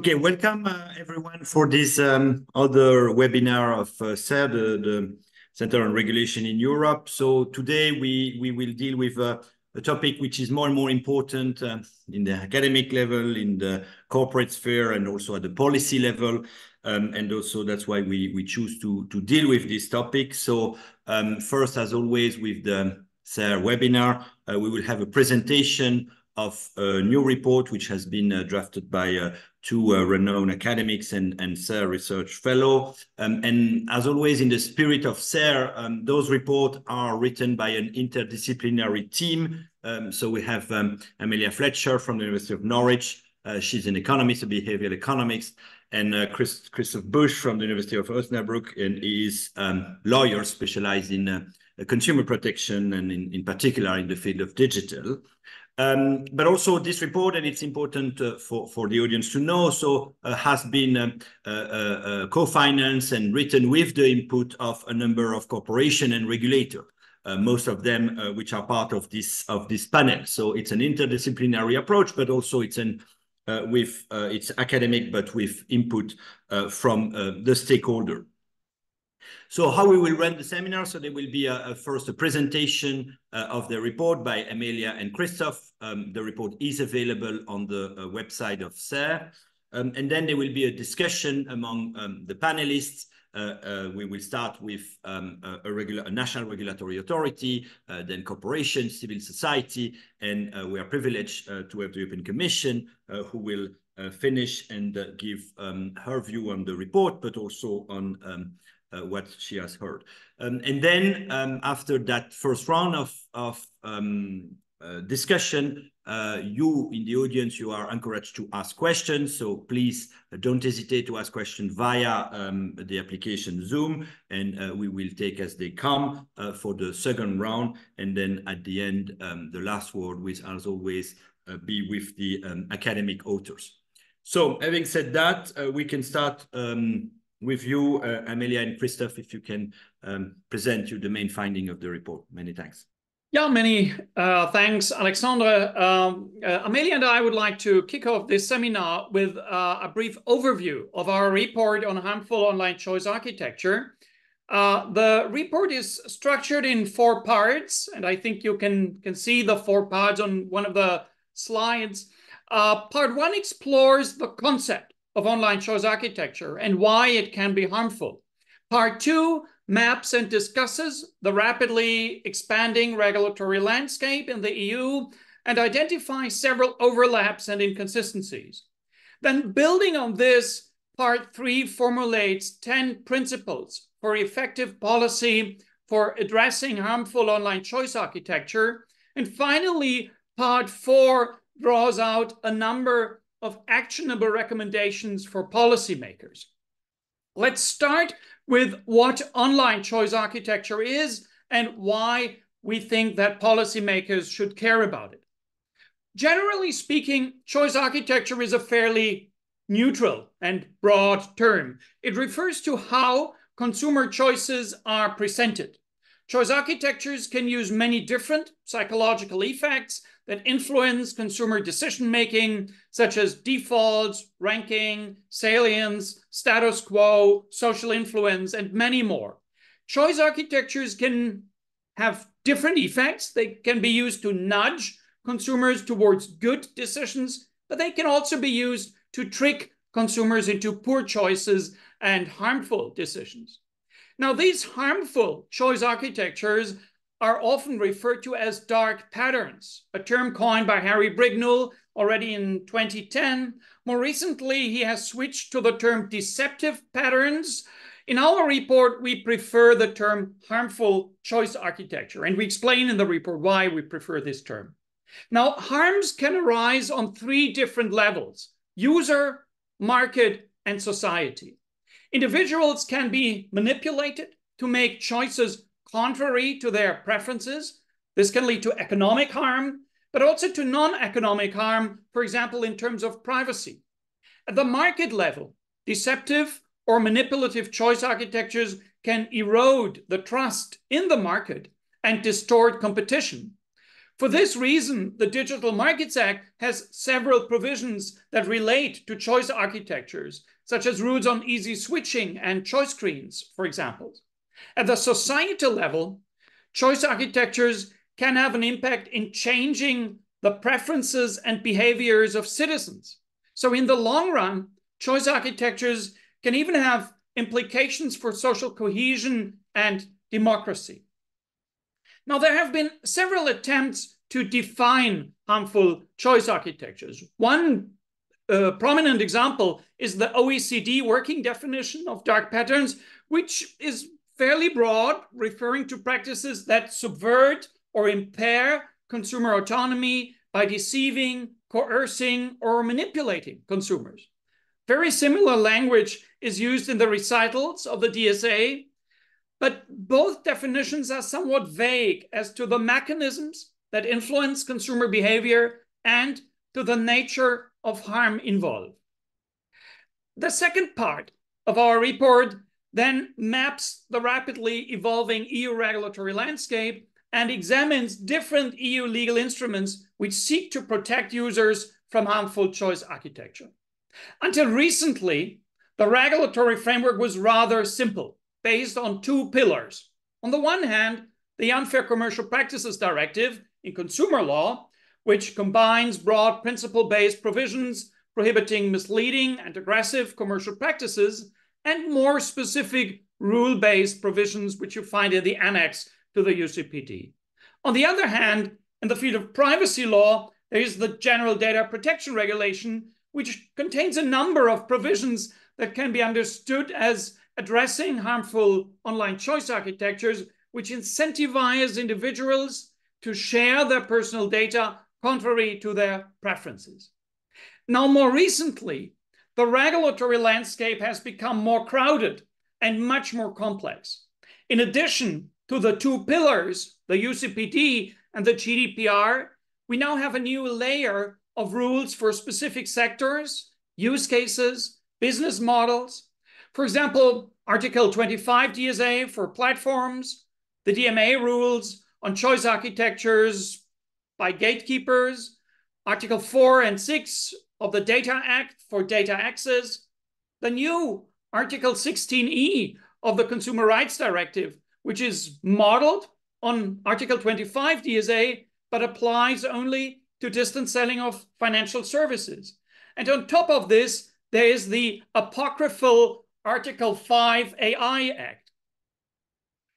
Okay, welcome uh, everyone for this um, other webinar of uh, CERRE, the, the, Center on Regulation in Europe. So today we, we will deal with uh, a topic which is more and more important uh, in the academic level, in the corporate sphere, and also at the policy level. Um, and also that's why we, we choose to, to deal with this topic. So um, first, as always, with the CERRE webinar, uh, we will have a presentation of a new report which has been uh, drafted by uh, two uh, renowned academics and, and CERRE research fellow. Um, and as always, in the spirit of CERRE, um, those reports are written by an interdisciplinary team. Um, so we have um, Amelia Fletcher from the University of Norwich. Uh, she's an economist, a behavioral economics, and uh, Chris, Christoph Busch from the University of Osnabrück, and he is um, lawyer specialized in uh, consumer protection and in, in particular in the field of digital. Um, but also this report, and it's important uh, for, for the audience to know, so uh, has been um, uh, uh, uh co-financed and written with the input of a number of corporation and regulator. Uh, most of them which are part of this of this panel. So it's an interdisciplinary approach, but also it's an with it's academic, but with input from the stakeholder. So how we will run the seminar, so there will be a, a first a presentation uh, of the report by Amelia and Christoph. Um, the report is available on the uh, website of CERRE. Um, and then there will be a discussion among um, the panelists. Uh, uh we will start with um, a, a national regulatory authority, uh, then corporations, civil society, and uh, we are privileged to have the European Commission who will finish and give um, her view on the report, but also on um, uh, what she has heard. Um, and then um, after that first round of, of um, uh, discussion, uh, you in the audience, you are encouraged to ask questions. So please uh, don't hesitate to ask questions via um, the application Zoom, and uh, we will take as they come uh, for the second round. And then at the end, um, the last word, which as always, be with the um, academic authors. So having said that, we can start with you, uh, Amelia and Christoph, if you can um, present you the main finding of the report. Many thanks. Yeah, many uh, thanks, Alexandre. Um, uh, Amelia and I would like to kick off this seminar with uh, a brief overview of our report on harmful online choice architecture. Uh, the report is structured in four parts, and I think you can, can see the four parts on one of the slides. Uh, part one explores the concept of online choice architecture and why it can be harmful. Part two maps and discusses the rapidly expanding regulatory landscape in the EU and identifies several overlaps and inconsistencies. Then building on this, part three formulates 10 principles for effective policy for addressing harmful online choice architecture. And finally, part four draws out a number of actionable recommendations for policymakers. Let's start with what online choice architecture is and why we think that policymakers should care about it. Generally speaking, choice architecture is a fairly neutral and broad term. It refers to how consumer choices are presented. Choice architectures can use many different psychological effects that influence consumer decision making, such as defaults, ranking, salience, status quo, social influence, and many more. Choice architectures can have different effects. They can be used to nudge consumers towards good decisions, but they can also be used to trick consumers into poor choices and harmful decisions. Now, these harmful choice architectures are often referred to as dark patterns, a term coined by Harry Brignull already in 2010. More recently, he has switched to the term deceptive patterns. In our report, we prefer the term harmful choice architecture, and we explain in the report why we prefer this term. Now, harms can arise on three different levels, user, market, and society. Individuals can be manipulated to make choices contrary to their preferences. This can lead to economic harm, but also to non-economic harm, for example, in terms of privacy. At the market level, deceptive or manipulative choice architectures can erode the trust in the market and distort competition. For this reason, the Digital Markets Act has several provisions that relate to choice architectures, such as rules on easy switching and choice screens, for example. At the societal level, choice architectures can have an impact in changing the preferences and behaviors of citizens. So in the long run, choice architectures can even have implications for social cohesion and democracy. Now, there have been several attempts to define harmful choice architectures. One uh, prominent example is the OECD working definition of dark patterns, which is fairly broad, referring to practices that subvert or impair consumer autonomy by deceiving, coercing, or manipulating consumers. Very similar language is used in the recitals of the DSA but both definitions are somewhat vague as to the mechanisms that influence consumer behavior and to the nature of harm involved. The second part of our report then maps the rapidly evolving EU regulatory landscape and examines different EU legal instruments which seek to protect users from harmful choice architecture. Until recently, the regulatory framework was rather simple based on two pillars. On the one hand, the Unfair Commercial Practices Directive in consumer law, which combines broad principle-based provisions prohibiting misleading and aggressive commercial practices and more specific rule-based provisions which you find in the annex to the UCPD. On the other hand, in the field of privacy law, there is the General Data Protection Regulation, which contains a number of provisions that can be understood as addressing harmful online choice architectures, which incentivize individuals to share their personal data contrary to their preferences. Now, more recently, the regulatory landscape has become more crowded and much more complex. In addition to the two pillars, the UCPD and the GDPR, we now have a new layer of rules for specific sectors, use cases, business models, for example, Article 25 DSA for platforms, the DMA rules on choice architectures by gatekeepers, Article 4 and 6 of the Data Act for data access, the new Article 16E of the Consumer Rights Directive, which is modeled on Article 25 DSA, but applies only to distance selling of financial services. And on top of this, there is the apocryphal Article 5 AI Act.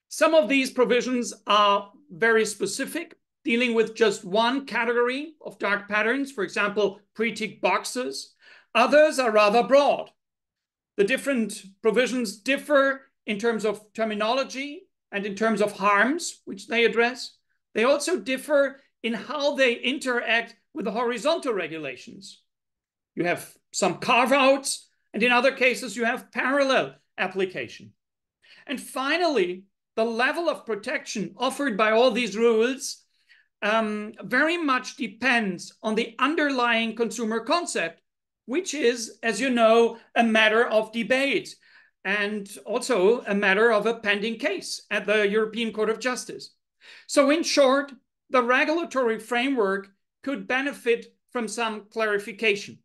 Some of these provisions are very specific, dealing with just one category of dark patterns, for example, pre-tick boxes. Others are rather broad. The different provisions differ in terms of terminology and in terms of harms, which they address. They also differ in how they interact with the horizontal regulations. You have some carve-outs and in other cases, you have parallel application. And finally, the level of protection offered by all these rules um, very much depends on the underlying consumer concept, which is, as you know, a matter of debate and also a matter of a pending case at the European Court of Justice. So in short, the regulatory framework could benefit from some clarification.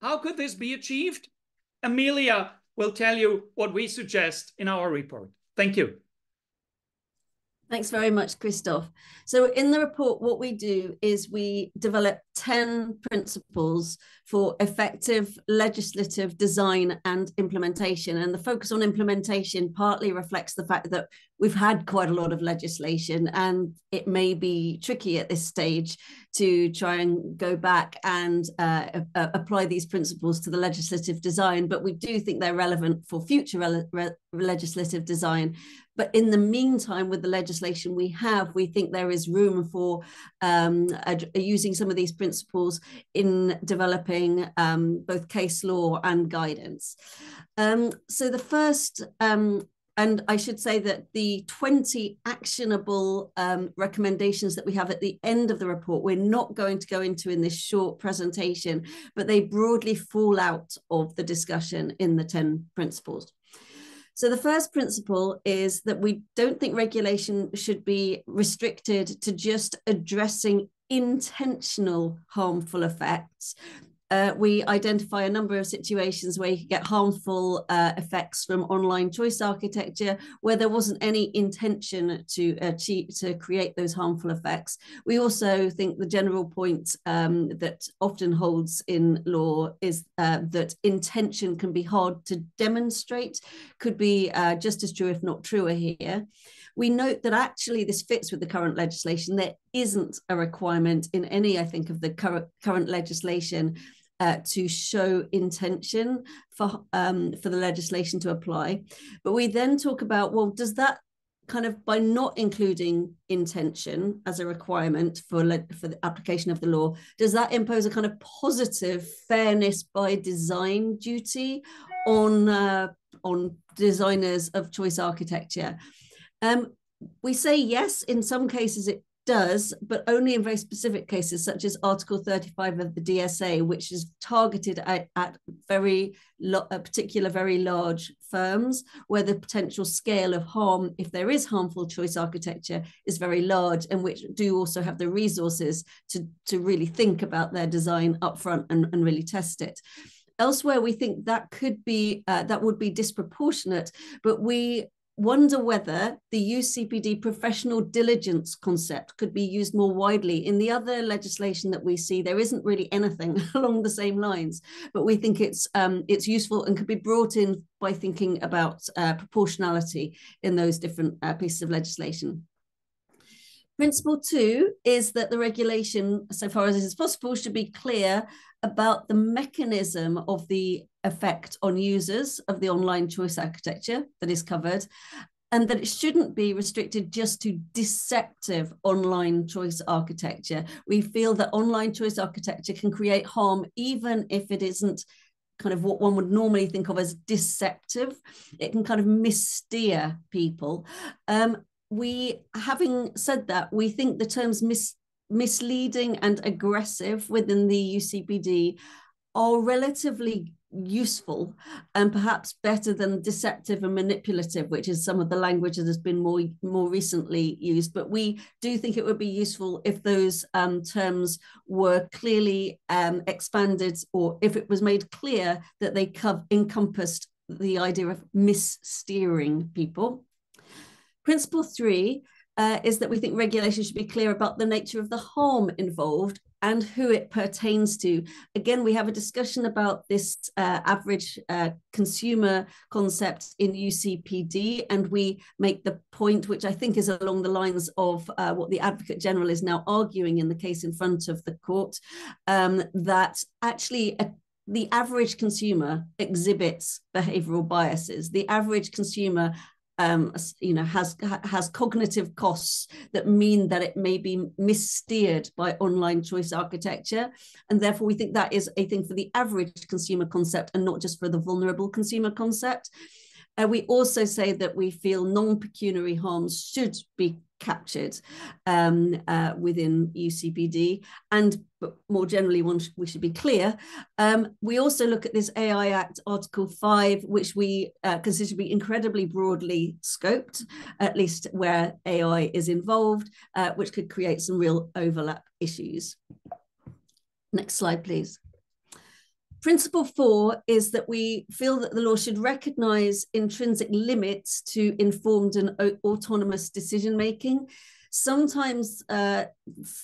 How could this be achieved? Amelia will tell you what we suggest in our report. Thank you. Thanks very much, Christoph. So in the report, what we do is we develop 10 principles for effective legislative design and implementation. And the focus on implementation partly reflects the fact that we've had quite a lot of legislation and it may be tricky at this stage to try and go back and uh, apply these principles to the legislative design, but we do think they're relevant for future re legislative design. But in the meantime, with the legislation we have, we think there is room for um, using some of these principles in developing um, both case law and guidance. Um, so the first um, and I should say that the 20 actionable um, recommendations that we have at the end of the report, we're not going to go into in this short presentation, but they broadly fall out of the discussion in the 10 principles. So the first principle is that we don't think regulation should be restricted to just addressing intentional harmful effects uh, we identify a number of situations where you get harmful uh, effects from online choice architecture where there wasn't any intention to achieve to create those harmful effects. We also think the general point um, that often holds in law is uh, that intention can be hard to demonstrate, could be uh, just as true, if not truer here we note that actually this fits with the current legislation. There isn't a requirement in any, I think, of the current, current legislation uh, to show intention for um, for the legislation to apply. But we then talk about well, does that kind of by not including intention as a requirement for for the application of the law, does that impose a kind of positive fairness by design duty on uh, on designers of choice architecture? Um, we say yes. In some cases, it does, but only in very specific cases, such as Article 35 of the DSA, which is targeted at, at very lo- particular, very large firms, where the potential scale of harm, if there is harmful choice architecture, is very large, and which do also have the resources to, to really think about their design upfront and, and really test it. Elsewhere, we think that could be uh, that would be disproportionate, but we wonder whether the UCPD professional diligence concept could be used more widely. In the other legislation that we see, there isn't really anything along the same lines, but we think it's um, it's useful and could be brought in by thinking about uh, proportionality in those different uh, pieces of legislation. Principle two is that the regulation, so far as it is possible, should be clear about the mechanism of the effect on users of the online choice architecture that is covered and that it shouldn't be restricted just to deceptive online choice architecture. We feel that online choice architecture can create harm even if it isn't kind of what one would normally think of as deceptive. It can kind of missteer people. Um, we, having said that, we think the terms mis misleading and aggressive within the UCPD are relatively useful and perhaps better than deceptive and manipulative which is some of the language that has been more more recently used. But we do think it would be useful if those um, terms were clearly um, expanded or if it was made clear that they co- encompassed the idea of missteering people principle three uh, is that we think regulation should be clear about the nature of the harm involved and who it pertains to. Again, we have a discussion about this uh, average uh, consumer concept in UCPD, and we make the point, which I think is along the lines of uh, what the Advocate General is now arguing in the case in front of the court, um, that actually a the average consumer exhibits behavioral biases. The average consumer um, you know, has has cognitive costs that mean that it may be missteered by online choice architecture, and therefore we think that is a thing for the average consumer concept and not just for the vulnerable consumer concept. Uh, we also say that we feel non-pecuniary harms should be captured um, uh, within UCPD. And but more generally, one we should be clear. Um, we also look at this AI Act Article 5, which we uh, consider to be incredibly broadly scoped, at least where AI is involved, uh, which could create some real overlap issues. Next slide, please. Principle four is that we feel that the law should recognize intrinsic limits to informed and autonomous decision making. Sometimes uh,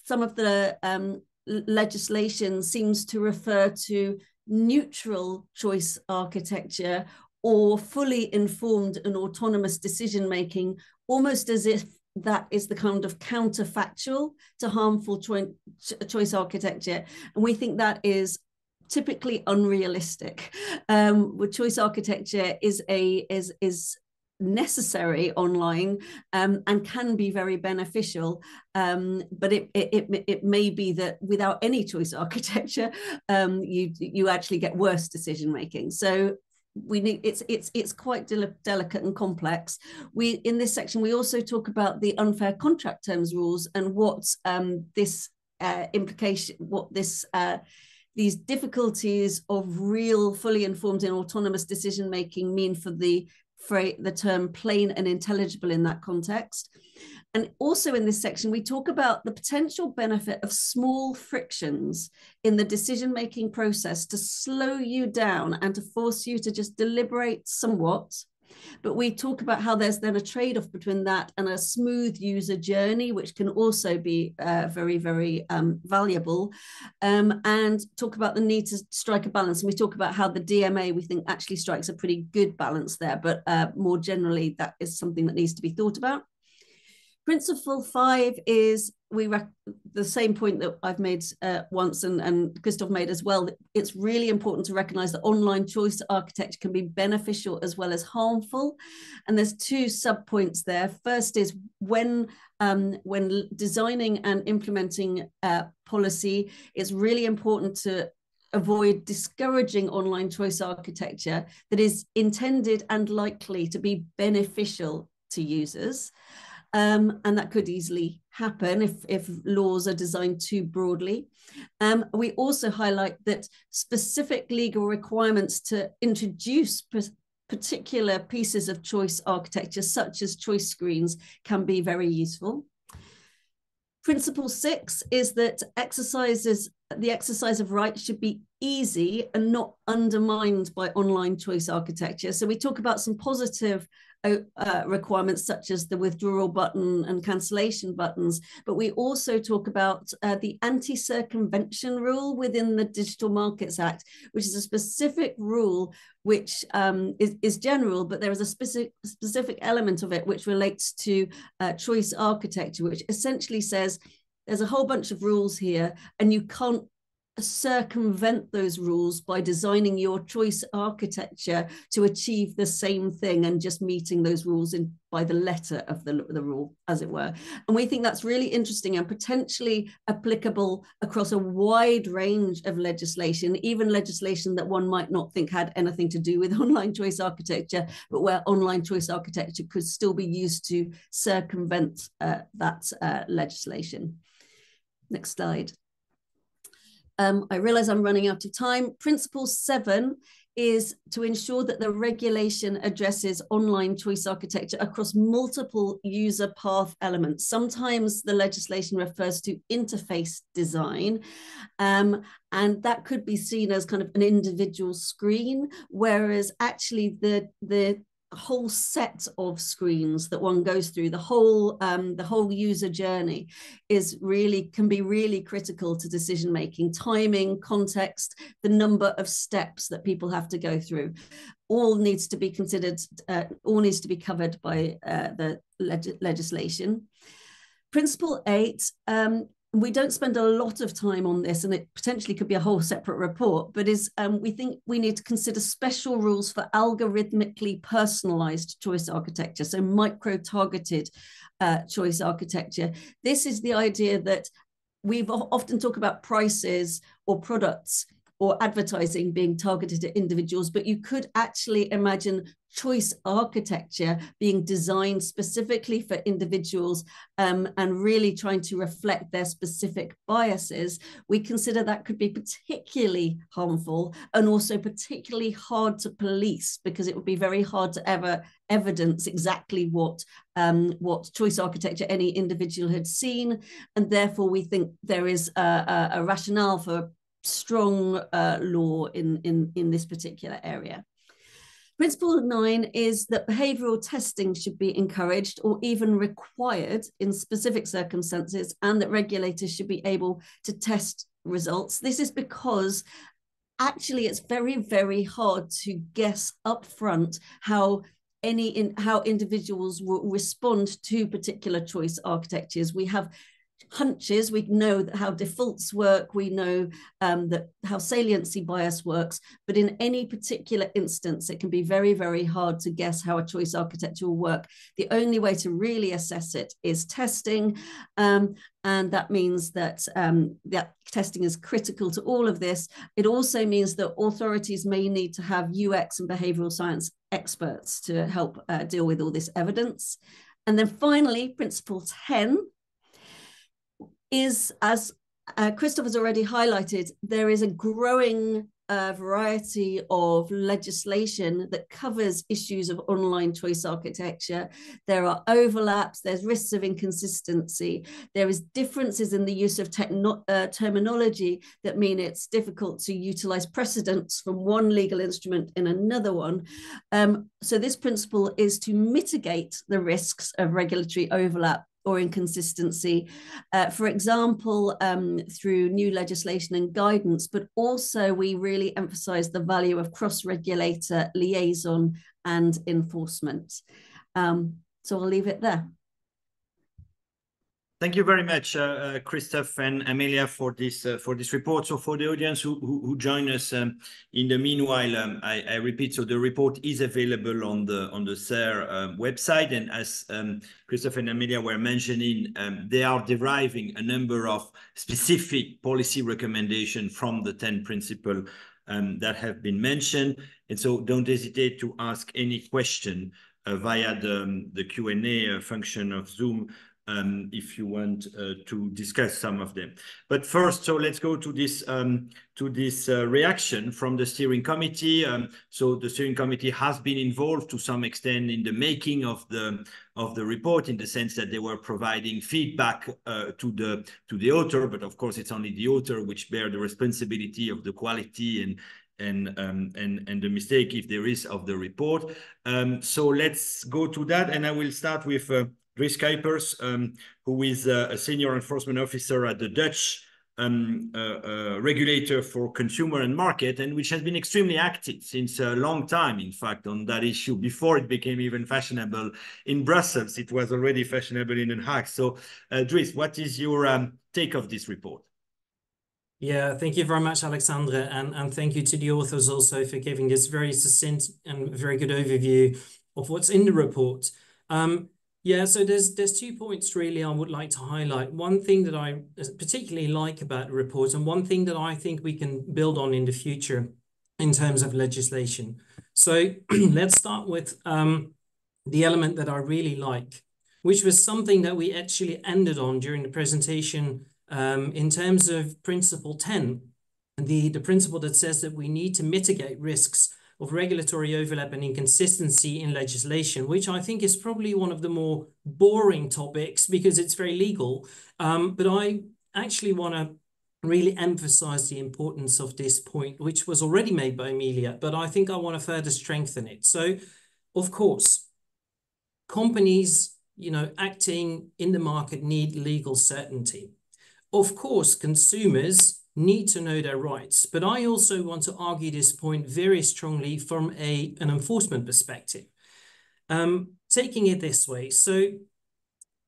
some of the um, legislation seems to refer to neutral choice architecture or fully informed and autonomous decision making, almost as if that is the kind of counterfactual to harmful cho choice architecture. And we think that is typically unrealistic. Um, with choice architecture is a is is necessary online um, and can be very beneficial. Um, but it, it, it it, may be that without any choice architecture um, you you actually get worse decision making. So we need it's it's it's quite del delicate and complex. We in this section we also talk about the unfair contract terms rules and what um, this uh, implication what this uh, these difficulties of real, fully informed and autonomous decision making mean for the the term plain and intelligible in that context. And also in this section, we talk about the potential benefit of small frictions in the decision making process to slow you down and to force you to just deliberate somewhat but we talk about how there's then a trade-off between that and a smooth user journey, which can also be uh, very, very um, valuable. Um, and talk about the need to strike a balance. And we talk about how the DMA we think actually strikes a pretty good balance there, but uh, more generally, that is something that needs to be thought about. Principle five is we rec- the same point that I've made uh, once and, and Christoph made as well. It's really important to recognize that online choice architecture can be beneficial as well as harmful. And there's two sub points there. First is when um, when designing and implementing uh, policy, it's really important to avoid discouraging online choice architecture that is intended and likely to be beneficial to users. Um, and that could easily happen if, if laws are designed too broadly. Um, we also highlight that specific legal requirements to introduce particular pieces of choice architecture, such as choice screens, can be very useful. Principle six is that exercises, the exercise of rights should be easy and not undermined by online choice architecture. So we talk about some positive uh, requirements such as the withdrawal button and cancellation buttons, but we also talk about uh, the anti-circumvention rule within the Digital Markets Act, which is a specific rule which um, is, is, general, but there is a specific, specific element of it which relates to uh, choice architecture, which essentially says there's a whole bunch of rules here and you can't circumvent those rules by designing your choice architecture to achieve the same thing and just meeting those rules in by the letter of the, the rule as it were. And we think that's really interesting and potentially applicable across a wide range of legislation even legislation that one might not think had anything to do with online choice architecture but where online choice architecture could still be used to circumvent uh, that uh, legislation. Next slide um, I realize I'm running out of time. Principle seven is to ensure that the regulation addresses online choice architecture across multiple user path elements. Sometimes the legislation refers to interface design, um, and that could be seen as kind of an individual screen, whereas actually the, the whole set of screens that one goes through. The whole um, the whole user journey is really can be really critical to decision making. Timing context the number of steps that people have to go through. All needs to be considered uh, all needs to be covered by uh, the leg- legislation. Principle eight um, we don't spend a lot of time on this and it potentially could be a whole separate report but is um, we think we need to consider special rules for algorithmically personalized choice architecture so micro targeted uh, choice architecture. This is the idea that we've often talk about prices or products or advertising being targeted at individuals, but you could actually imagine choice architecture being designed specifically for individuals um, and really trying to reflect their specific biases, we consider that could be particularly harmful and also particularly hard to police because it would be very hard to ever evidence exactly what um, what choice architecture any individual had seen, and therefore we think there is a, a, a rationale for strong uh, law in, in, in this particular area. Principle nine is that behavioral testing should be encouraged or even required in specific circumstances, and that regulators should be able to test results. This is because actually it's very, very hard to guess upfront how any in how individuals will respond to particular choice architectures. We have hunches we know how defaults work. We know um, that how saliency bias works. But in any particular instance it can be very very hard to guess how a choice architecture will work. The only way to really assess it is testing um, and that means that um, that testing is critical to all of this. It also means that authorities may need to have ux and behavioral science experts to help uh, deal with all this evidence. And then finally principle 10 is, as uh, Christoph has already highlighted, there is a growing a variety of legislation that covers issues of online choice architecture. There are overlaps, there's risks of inconsistency, there is differences in the use of uh, terminology that mean it's difficult to utilize precedents from one legal instrument in another one. Um, so this principle is to mitigate the risks of regulatory overlap or inconsistency, uh, for example, um, through new legislation and guidance, but also we really emphasize the value of cross-regulator liaison and enforcement. Um, so I'll leave it there. Thank you very much, uh, uh, Christophe and Amelia, for this uh, for this report. So, for the audience who who, who join us, um, in the meanwhile, um, I, I, repeat. So, the report is available on the on the CERRE um, website, and as um, Christophe and Amelia were mentioning, um, they are deriving a number of specific policy recommendations from the ten principles um, that have been mentioned. And so, don't hesitate to ask any question uh, via the the Q and A uh, function of Zoom um, if you want uh, to discuss some of them. But first, so let's go to this um, to this uh, reaction from the steering committee. Um, so the steering committee has been involved to some extent in the making of the of the report, in the sense that they were providing feedback uh, to the to the author. But of course, it's only the author which bear the responsibility of the quality and and um, and and the mistake if there is of the report. Um, so let's go to that, and I will start with uh, Dries Cuijpers, um, who is a, a, senior enforcement officer at the Dutch um, uh, uh, regulator for consumer and market, and which has been extremely active since a long time, in fact, on that issue. Before it became even fashionable in Brussels, it was already fashionable in Den Haag. So, uh, Dries, what is your um, take of this report? Yeah, thank you very much, Alexandre, and, and thank you to the authors also for giving this very succinct and very good overview of what's in the report. Um, yeah, so there's there's two points really I would like to highlight. One thing that I particularly like about the report, and one thing that I think we can build on in the future in terms of legislation. So let's start with um, the element that I really like, which was something that we actually ended on during the presentation um, in terms of principle 10, the, the principle that says that we need to mitigate risks of regulatory overlap and inconsistency in legislation, which I think is probably one of the more boring topics because it's very legal. Um, but I actually want to really emphasize the importance of this point, which was already made by Amelia, but I think I want to further strengthen it. So, of course, companies, you know, acting in the market need legal certainty. Of course, consumers need to know their rights. But I also want to argue this point very strongly from a, an enforcement perspective. Um, taking it this way, so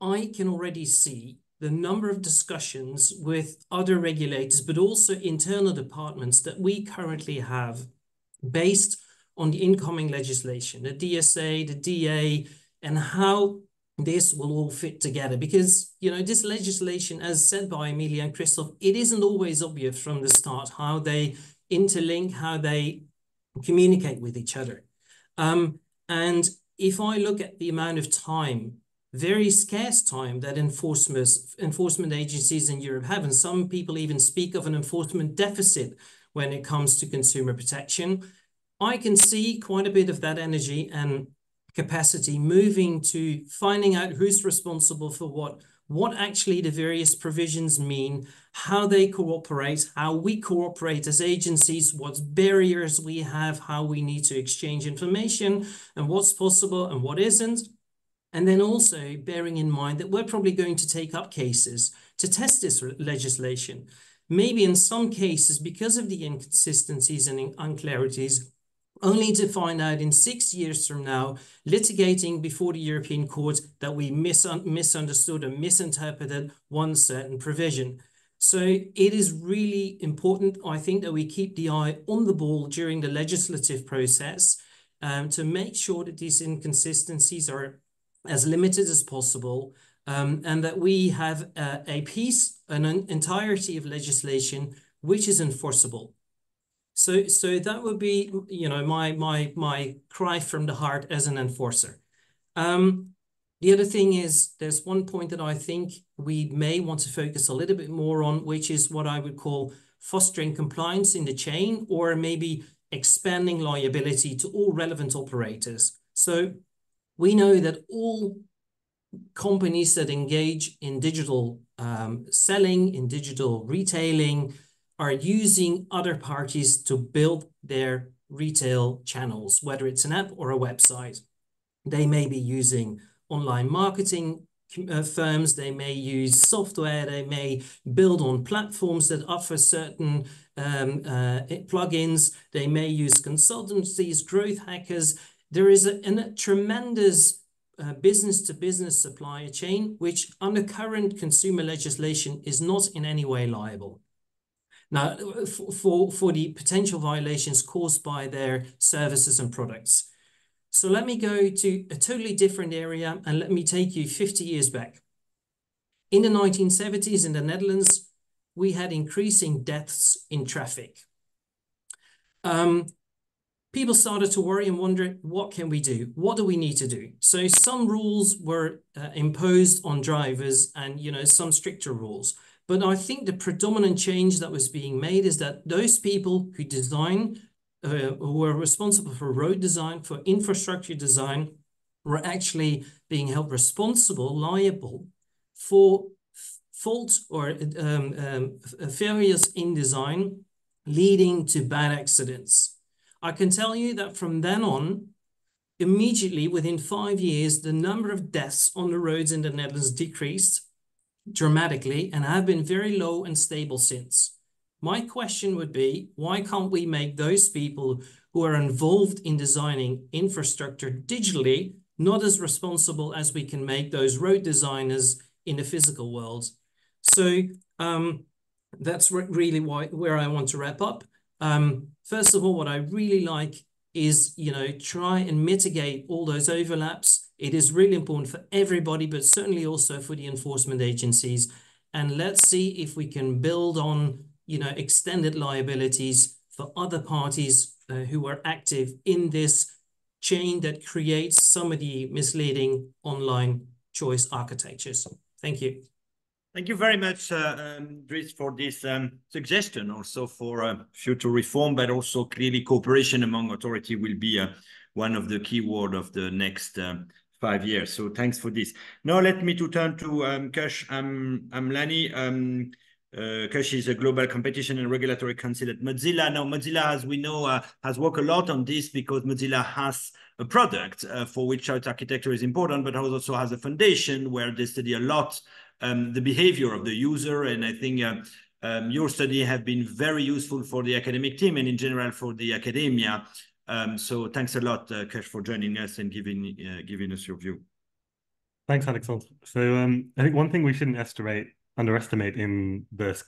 I can already see the number of discussions with other regulators, but also internal departments that we currently have based on the incoming legislation, the DSA, the DA, and how this will all fit together because you know this legislation as said by Amelia and Christoph it isn't always obvious from the start how they interlink how they communicate with each other. Um, and if I look at the amount of time very scarce time that enforcement enforcement agencies in Europe have and some people even speak of an enforcement deficit when it comes to consumer protection I can see quite a bit of that energy and capacity, moving to finding out who's responsible for what, what actually the various provisions mean, how they cooperate, how we cooperate as agencies, what barriers we have, how we need to exchange information, and what's possible and what isn't. And then also bearing in mind that we're probably going to take up cases to test this legislation. Maybe in some cases, because of the inconsistencies and unclarities, only to find out in six years from now, litigating before the European Court, that we mis misunderstood and misinterpreted one certain provision. So it is really important, I think, that we keep the eye on the ball during the legislative process um, to make sure that these inconsistencies are as limited as possible um, and that we have uh, a piece, an entirety of legislation which is enforceable. So, so that would be, you know, my my my cry from the heart as an enforcer. Um, The other thing is there's one point that I think we may want to focus a little bit more on, which is what I would call fostering compliance in the chain or maybe expanding liability to all relevant operators. So we know that all companies that engage in digital um, selling, in digital retailing, are using other parties to build their retail channels, whether it's an app or a website. They may be using online marketing uh, firms, they may use software, they may build on platforms that offer certain um, uh, plugins, they may use consultancies, growth hackers. There is a, a tremendous uh, business to business supplier chain, which under current consumer legislation is not in any way liable. Now, for, for the potential violations caused by their services and products. So let me go to a totally different area and let me take you 50 years back. In the 1970s in the Netherlands, we had increasing deaths in traffic. Um, people started to worry and wonder, what can we do? What do we need to do? So some rules were uh, imposed on drivers and, you know, some stricter rules. But I think the predominant change that was being made is that those people who design, uh, who were responsible for road design, for infrastructure design, were actually being held responsible, liable for faults or um, um, failures in design leading to bad accidents. I can tell you that from then on, immediately within five years, the number of deaths on the roads in the Netherlands decreased dramatically and have been very low and stable since. My question would be, why can't we make those people who are involved in designing infrastructure digitally not as responsible as we can make those road designers in the physical world? So um, that's re really why, where I want to wrap up. Um, first of all, what I really like is, you know, try and mitigate all those overlaps it is really important for everybody, but certainly also for the enforcement agencies. And let's see if we can build on, you know, extended liabilities for other parties uh, who are active in this chain that creates some of the misleading online choice architectures. Thank you. Thank you very much, uh, um, Dries, for this um, suggestion also for uh, future reform, but also clearly cooperation among authority will be uh, one of the key word of the next um, five years. So thanks for this. Now let me to turn to um, Kush um, Amlani. Um, uh, Kush is a global competition and regulatory counsel at Mozilla. Now Mozilla, as we know, uh, has worked a lot on this because Mozilla has a product uh, for which architecture is important, but also has a foundation where they study a lot um, the behavior of the user. And I think uh, um, your study have been very useful for the academic team and in general for the academia um, so thanks a lot, uh, Kush, for joining us and giving uh, giving us your view. Thanks, Alexandre. So um, I think one thing we shouldn't estimate underestimate in this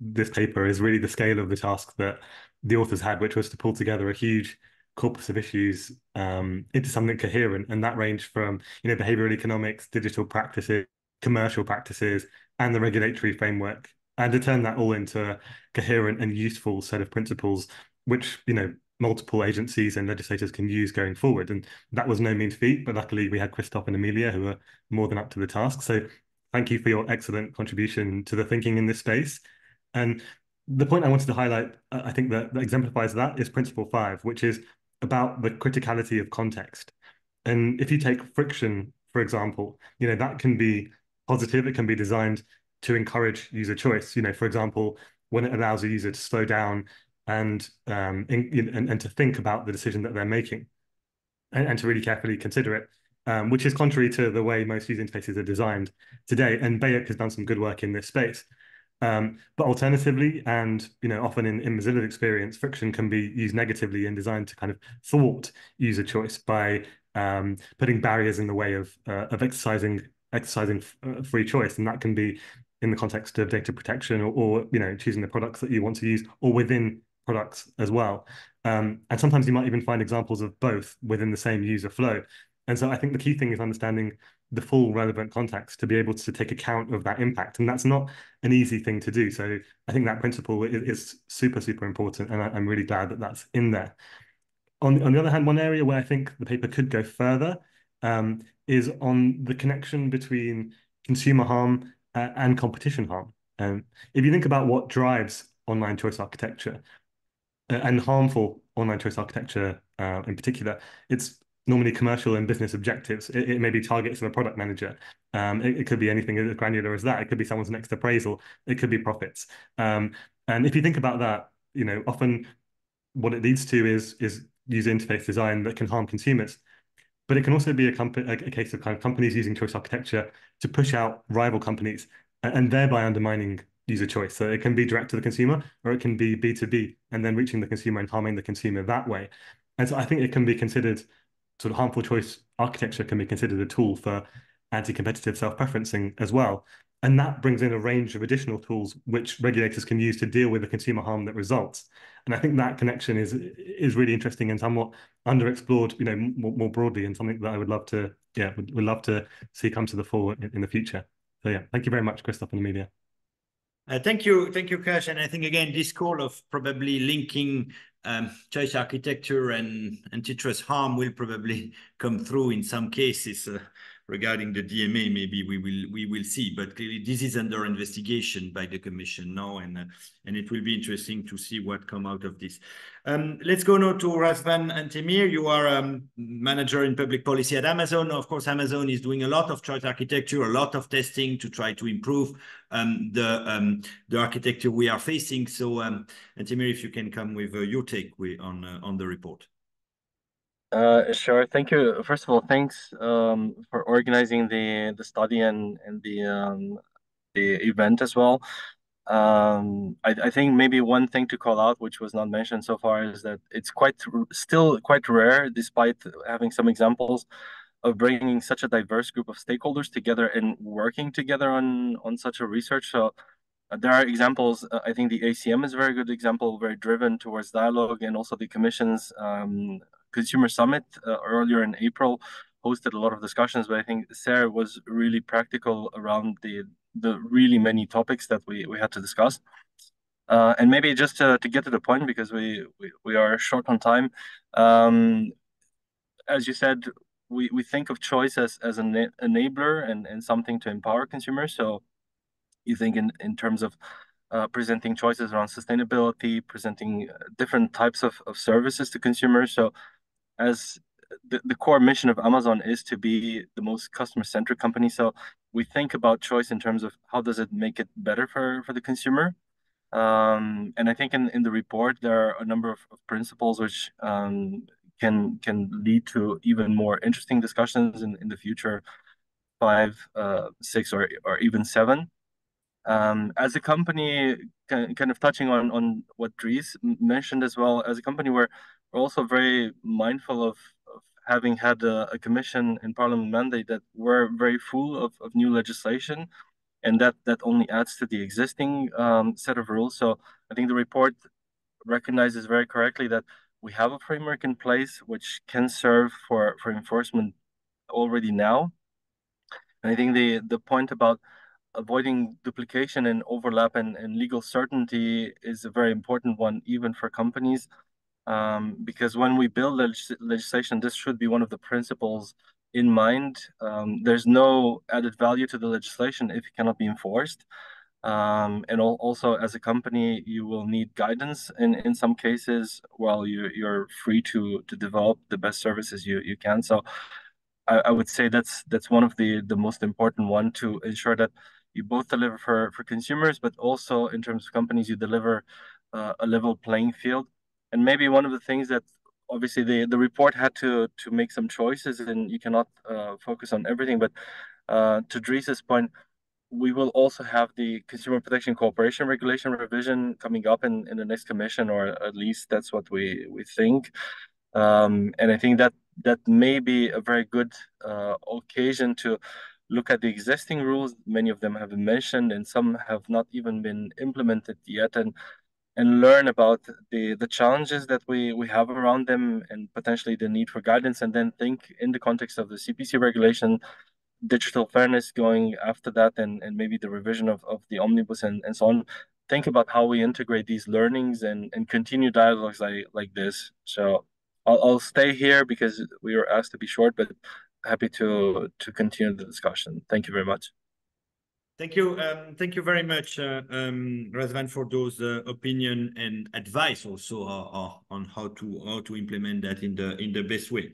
this paper is really the scale of the task that the authors had, which was to pull together a huge corpus of issues um, into something coherent, and that ranged from you know behavioral economics, digital practices, commercial practices, and the regulatory framework, and to turn that all into a coherent and useful set of principles, which you know multiple agencies and legislators can use going forward. And that was no mean feat, but luckily we had Christoph and Amelia who were more than up to the task. So thank you for your excellent contribution to the thinking in this space. And the point I wanted to highlight, uh, I think that, that exemplifies that is principle five, which is about the criticality of context. And if you take friction, for example, you know, that can be positive. It can be designed to encourage user choice. You know, for example, when it allows a user to slow down and um, in, and, and to think about the decision that they're making and, and to really carefully consider it, um, which is contrary to the way most user interfaces are designed today. And BEUC has done some good work in this space. Um, but alternatively, and you know, often in, in Mozilla's experience, friction can be used negatively and designed to kind of thwart user choice by um, putting barriers in the way of uh, of exercising exercising uh, free choice, and that can be in the context of data protection or, or you know choosing the products that you want to use, or within products as well. Um, and sometimes you might even find examples of both within the same user flow. And so I think the key thing is understanding the full relevant context to be able to take account of that impact. And that's not an easy thing to do. So I think that principle is, is super, super important. And I, am really glad that that's in there. On, on the other hand, one area where I think the paper could go further um, is on the connection between consumer harm uh, and competition harm. Um, if you think about what drives online choice architecture and harmful online choice architecture uh, in particular, it's normally commercial and business objectives. It, it may be targets of a product manager. Um, it, it, could be anything as granular as that. It could be someone's next appraisal. It could be profits. Um, and if you think about that, you know, often what it leads to is is user interface design that can harm consumers. But it can also be a, a, a case of kind of companies using choice architecture to push out rival companies and, and thereby undermining user choice. So it can be direct to the consumer or it can be B2B and then reaching the consumer and harming the consumer that way. And so I think it can be considered sort of harmful choice architecture can be considered a tool for anti-competitive self-preferencing as well. And that brings in a range of additional tools which regulators can use to deal with the consumer harm that results. And I think that connection is is really interesting and somewhat underexplored, you know, more, more broadly, and something that I would love to, yeah, would, would love to see come to the fore in, in the future. So yeah, thank you very much, Christoph and Amelia. Uh, thank you, thank you, Kush. And I think again, this call of probably linking um, choice architecture and antitrust harm will probably come through in some cases. Regarding the DMA, maybe we will we will see. But clearly, this is under investigation by the Commission now, and uh, and it will be interesting to see what come out of this. Um, let's go now to Razvan Antemir. You are um, manager in public policy at Amazon. Of course, Amazon is doing a lot of choice architecture, a lot of testing to try to improve um, the um, the architecture we are facing. So, um, Antemir, if you can come with uh, your take on uh, on the report. Uh, sure. Thank you. First of all, thanks um, for organizing the the study and and the um, the event as well. Um, I, I think maybe one thing to call out, which was not mentioned so far, is that it's quite still quite rare, despite having some examples of bringing such a diverse group of stakeholders together and working together on on such a research. So uh, there are examples. Uh, I think the ACM is a very good example, very driven towards dialogue, and also the Commission's um, Consumer Summit uh, earlier in April hosted a lot of discussions, but I think CERRE was really practical around the the really many topics that we, we had to discuss. Uh, and maybe just to, to get to the point, because we, we, we are short on time, um, as you said, we, we think of choice as, as an enabler and, and something to empower consumers. So you think in, in terms of uh, presenting choices around sustainability, presenting different types of, of services to consumers. So as the, the core mission of Amazon is to be the most customer centric company. So we think about choice in terms of how does it make it better for, for the consumer. Um, and I think in, in the report, there are a number of, of principles which um, can can lead to even more interesting discussions in, in the future, five, uh, six, or, or even seven. Um, as a company, kind of touching on, on what Dries mentioned as well, as a company, we're also very mindful of, of having had a, a, commission in parliament mandate that we're very full of, of new legislation and that that only adds to the existing um, set of rules. So i think the report recognizes very correctly that we have a framework in place which can serve for for enforcement already now. And i think the the point about avoiding duplication and overlap and, and legal certainty is a very important one even for companies um, because when we build legislation, this should be one of the principles in mind. Um, there's no added value to the legislation if it cannot be enforced. Um, and also, as a company, you will need guidance in, in some cases while you, you're free to, to develop the best services you, you can. So I, I would say that's that's one of the, the most important one to ensure that you both deliver for, for consumers, but also in terms of companies, you deliver uh, a level playing field and maybe one of the things that obviously the the report had to to make some choices and you cannot uh, focus on everything but uh, to Dries's point we will also have the consumer protection cooperation regulation revision coming up in, in the next commission or at least that's what we we think. Um, and i think that that may be a very good uh, occasion to look at the existing rules. Many of them have been mentioned and some have not even been implemented yet. And and learn about the the challenges that we we have around them and potentially the need for guidance and then think in the context of the cpc regulation digital fairness going after that and and maybe the revision of, of the omnibus and, and so on think about how we integrate these learnings and and continue dialogues like like this so i'll, I'll stay here because we were asked to be short but happy to to continue the discussion. Thank you very much. Thank you. Um, thank you very much, uh, um, Razvan, for those uh, opinion and advice also uh, uh, on how to how to implement that in the in the best way.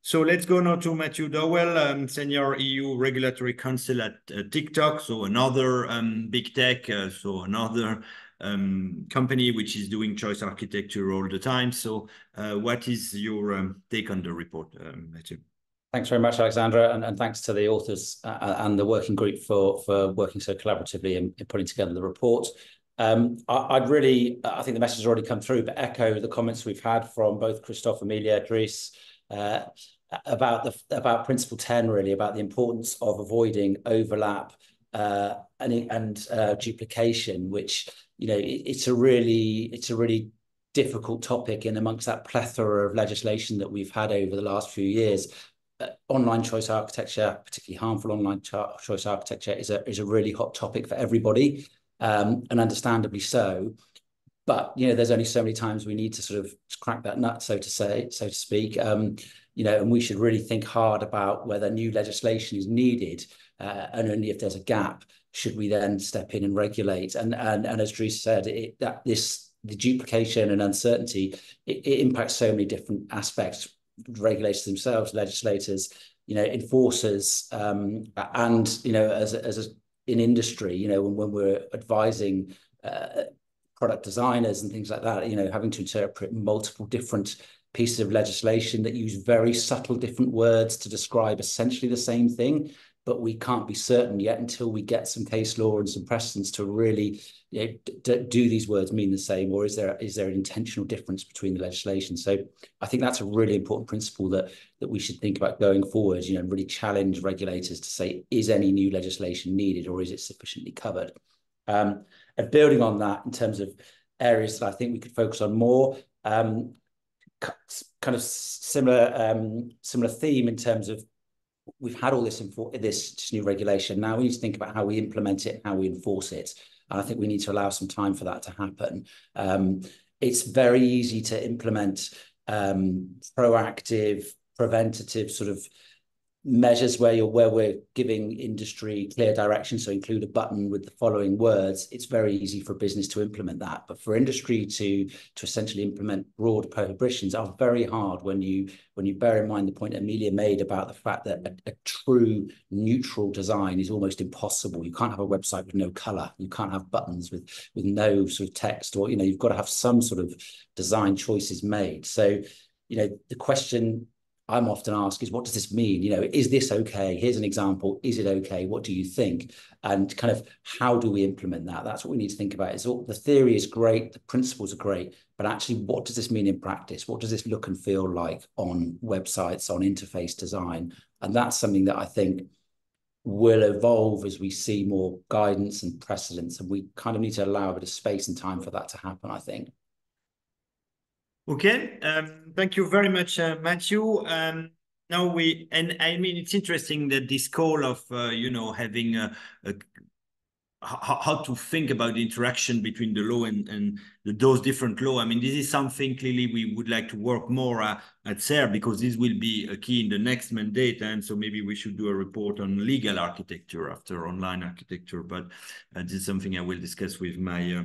So let's go now to Matthew Dowell, um, Senior EU Regulatory Counsel at uh, TikTok. So another um, big tech, uh, so another um, company which is doing choice architecture all the time. So what is your um, take on the report, Matthew? Thanks very much, Alexandre, and, and thanks to the authors uh, and the working group for, for working so collaboratively in, in putting together the report. Um, I, would really, I think the message has already come through, but echo the comments we've had from both Christoph, Amelia, Dries, uh, about the about Principle 10, really, about the importance of avoiding overlap uh, and, and uh, duplication, which, you know, it, it's a really, it's a really difficult topic in amongst that plethora of legislation that we've had over the last few years uh, online choice architecture, particularly harmful online choice architecture, is a is a really hot topic for everybody, um, and understandably so. But you know, there's only so many times we need to sort of crack that nut, so to say, so to speak. Um, you know, and we should really think hard about whether new legislation is needed, uh, and only if there's a gap should we then step in and regulate. And and and as Dries said, it, that this the duplication and uncertainty it, it impacts so many different aspects regulators themselves, legislators, you know, enforcers, um, and you know, as as a, in industry, you know, when, when we're advising uh, product designers and things like that, you know, having to interpret multiple different pieces of legislation that use very subtle different words to describe essentially the same thing but we can't be certain yet until we get some case law and some precedents to really you know, do these words mean the same or is there is there an intentional difference between the legislation? So i think that's a really important principle that that we should think about going forward you know really challenge regulators to say is any new legislation needed or is it sufficiently covered? Um, and building on that in terms of areas that i think we could focus on more um, kind of similar um, similar theme in terms of we've had all this this new regulation. Now we need to think about how we implement it, how we enforce it. I think we need to allow some time for that to happen. Um, it's very easy to implement um, proactive, preventative sort of measures where you're where we're giving industry clear direction so include a button with the following words it's very easy for business to implement that. But for industry to to essentially implement broad prohibitions are very hard when you when you bear in mind the point Amelia made about the fact that a, a true neutral design is almost impossible. You can't have a website with no color. You can't have buttons with with no sort of text or you know you've got to have some sort of design choices made. So you know the question I'm often asked is what does this mean? You know, is this okay? Here's an example. Is it okay? What do you think? And kind of how do we implement that? That's what we need to think about. Is all the theory is great, the principles are great, but actually, what does this mean in practice? What does this look and feel like on websites, on interface design? And that's something that I think will evolve as we see more guidance and precedents. And we kind of need to allow a bit of space and time for that to happen, I think. Okay, um, thank you very much, uh, Matthew. Um, now we, and I mean, it's interesting that this call of, uh, you know, having a, a how, to think about the interaction between the law and, and those different law. I mean, this is something clearly we would like to work more uh, at CERRE because this will be a key in the next mandate. And so maybe we should do a report on legal architecture after online architecture. But uh, this is something I will discuss with my uh,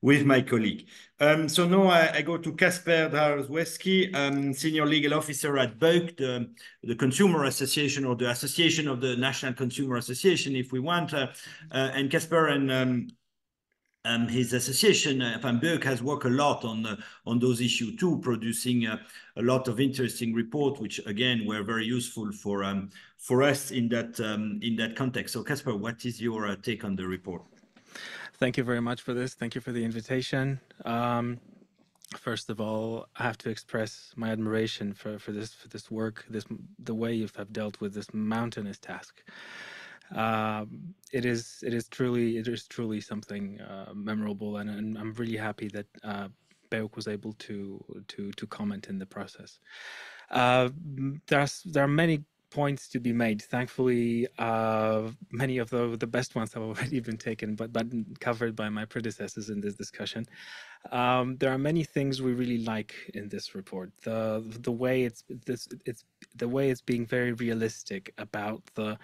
with my colleague. Um, so now I, I, go to Kasper Drazewski, um, Senior Legal Officer at BEUC, the, the, Consumer Association or the Association of the National Consumer Association, if we want. Uh, uh, and Kasper and um, um, his association, uh, BEUC, has worked a lot on uh, on those issues too, producing uh, a lot of interesting reports, which again were very useful for um, for us in that um, in that context. So, Kasper, what is your uh, take on the report? Thank you very much for this. Thank you for the invitation. Um, first of all, I have to express my admiration for, for this for this work, this the way you have dealt with this mountainous task. Um, it is it is truly it is truly something uh, memorable, and, and, I'm really happy that uh, BEUC was able to to to comment in the process. Uh, there are many points to be made. Thankfully, uh, many of the, the best ones have already been taken, but, but covered by my predecessors in this discussion. Um, there are many things we really like in this report. The the way it's this it's the way it's being very realistic about the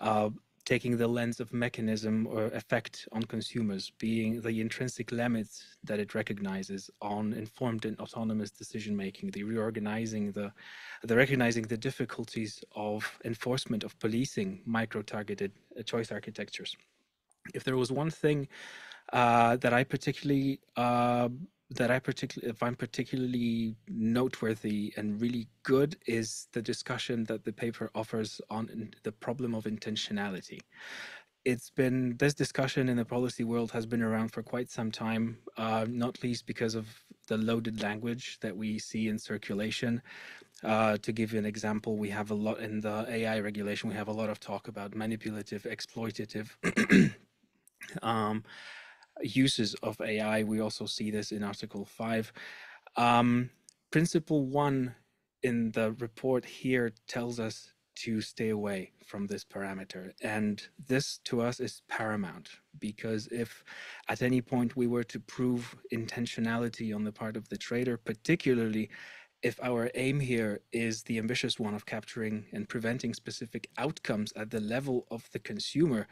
uh, taking the lens of mechanism or effect on consumers, being the intrinsic limits that it recognizes on informed and autonomous decision making, the reorganizing the, the recognizing the difficulties of enforcement of policing micro-targeted uh, choice architectures. If there was one thing uh, that I particularly uh, that I particularly find particularly noteworthy and really good is the discussion that the paper offers on the problem of intentionality. It's been this discussion in the policy world has been around for quite some time, uh, not least because of the loaded language that we see in circulation. Uh, to give you an example, we have a lot in the AI regulation. We have a lot of talk about manipulative, exploitative. um, uses of AI. We also see this in Article 5. Um, principle 1 in the report here tells us to stay away from this parameter. And this to us is paramount because if at any point we were to prove intentionality on the part of the trader, particularly if our aim here is the ambitious one of capturing and preventing specific outcomes at the level of the consumer,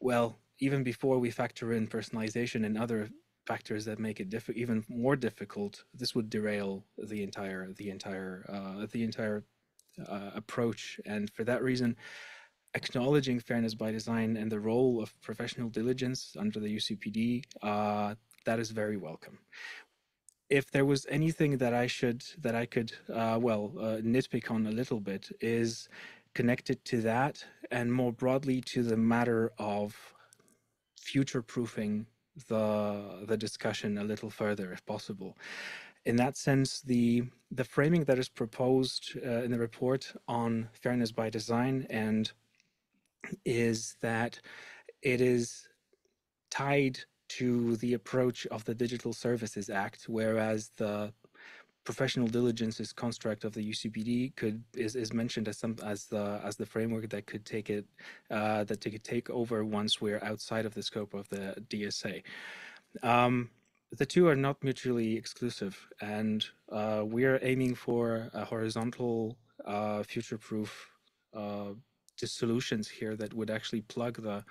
well, even before we factor in personalization and other factors that make it even more difficult, this would derail the entire the entire uh, the entire uh, approach. And for that reason, acknowledging fairness by design and the role of professional diligence under the UCPD, uh, that is very welcome. If there was anything that I should that I could uh, well uh, nitpick on a little bit is connected to that and more broadly to the matter of future proofing the the discussion a little further if possible. In that sense the the framing that is proposed uh, in the report on fairness by design and is that it is tied to the approach of the Digital Services Act, whereas the professional diligence's construct of the UCPD could is, is mentioned as some as the as the framework that could take it uh, that could take over once we're outside of the scope of the DSA. Um, the two are not mutually exclusive, and uh, we are aiming for a horizontal, uh, future-proof uh, solutions here that would actually plug the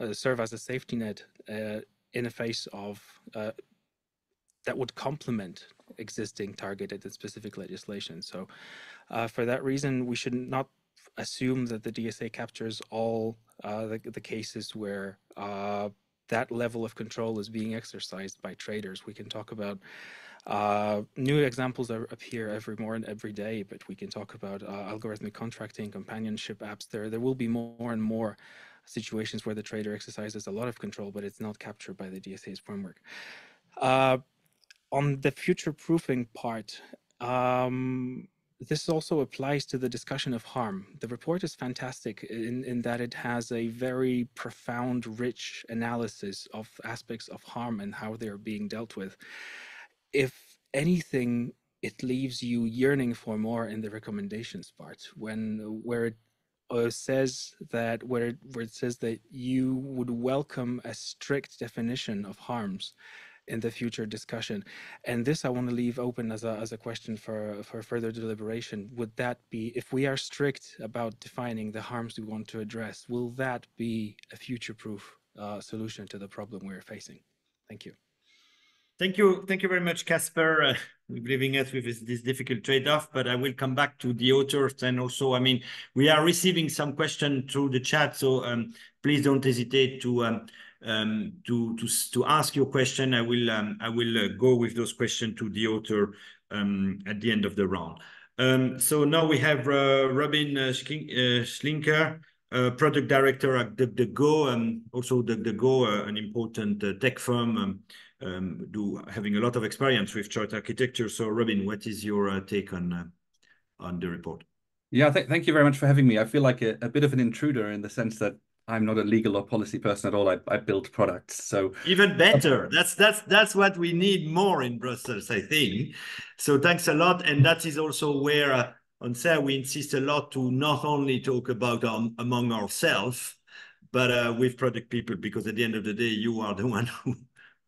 uh, serve as a safety net uh, in a face of that would complement existing targeted and specific legislation. So uh, for that reason, we should not assume that the DSA captures all uh, the, the, cases where uh, that level of control is being exercised by traders. We can talk about uh, new examples are appear every more and every day, but we can talk about uh, algorithmic contracting, companionship apps. There, there will be more and more situations where the trader exercises a lot of control, but it's not captured by the DSA's framework. On the future proofing part, um, this also applies to the discussion of harm. The report is fantastic in, in that it has a very profound, rich analysis of aspects of harm and how they're being dealt with. If anything, it leaves you yearning for more in the recommendations part, when where it uh, says that where it, where it says that you would welcome a strict definition of harms in the future discussion. And this I want to leave open as a, as a question for, for further deliberation. Would that be, if we are strict about defining the harms we want to address, will that be a future-proof uh, solution to the problem we're facing? Thank you. Thank you. Thank you very much, Kasper, uh, leaving us with this, this difficult trade-off, but I will come back to the authors and also, I mean, we are receiving some questions through the chat, so um, please don't hesitate to um, um, to, to, to ask your question. I will, um, I will uh, go with those questions to the author um, at the end of the round. Um, so now we have uh, Robin uh, uh Schlinkert, uh, product director at DuckDuckGo, and also DuckDuckGo, uh, an important tech firm, um, um, do having a lot of experience with chart architecture. So Robin, what is your take on, on the report? Yeah, th thank you very much for having me. I feel like a, a bit of an intruder in the sense that I'm not a legal or policy person at all. I, I build products. So even better. That's that's that's what we need more in Brussels, I think. So thanks a lot. And that is also where uh, on CERRE, we insist a lot to not only talk about um, among ourselves, but uh, with product people, because at the end of the day, you are the one who,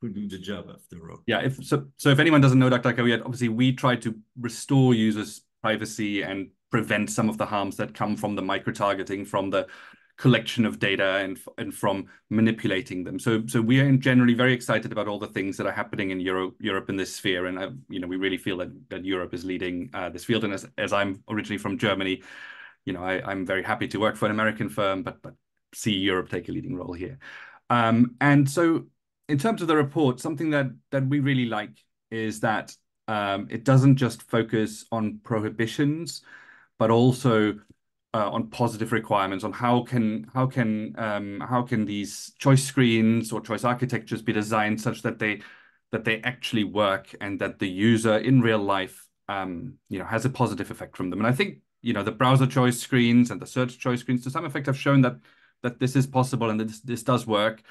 who do the job after all. Yeah, if so, so if anyone doesn't know DuckDuckGo yet, obviously we try to restore users' privacy and prevent some of the harms that come from the micro-targeting, from the collection of data and and from manipulating them. So so we are generally very excited about all the things that are happening in Europe Europe in this sphere, and uh, you know we really feel that that Europe is leading uh, this field. And as as I'm originally from Germany, you know I, I'm very happy to work for an American firm, but but see Europe take a leading role here. Um, and so in terms of the report, something that that we really like is that um, it doesn't just focus on prohibitions, but also uh, on positive requirements on how can how can um, how can these choice screens or choice architectures be designed such that they that they actually work and that the user in real life um, you know has a positive effect from them. And I think you know the browser choice screens and the search choice screens to some effect have shown that that this is possible and that this, this does work.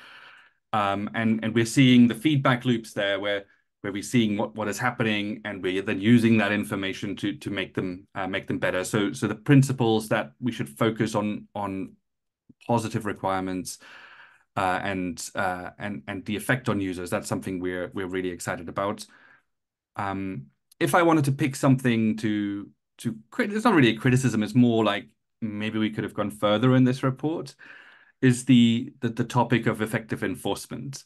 Um, and and we're seeing the feedback loops there where where we're seeing what, what is happening and we're then using that information to to make them uh, make them better. So so the principles that we should focus on on positive requirements uh, and uh, and and the effect on users. That's something we're we're really excited about. Um, if I wanted to pick something to to it's not really a criticism. It's more like maybe we could have gone further in this report. Is the the, the topic of effective enforcement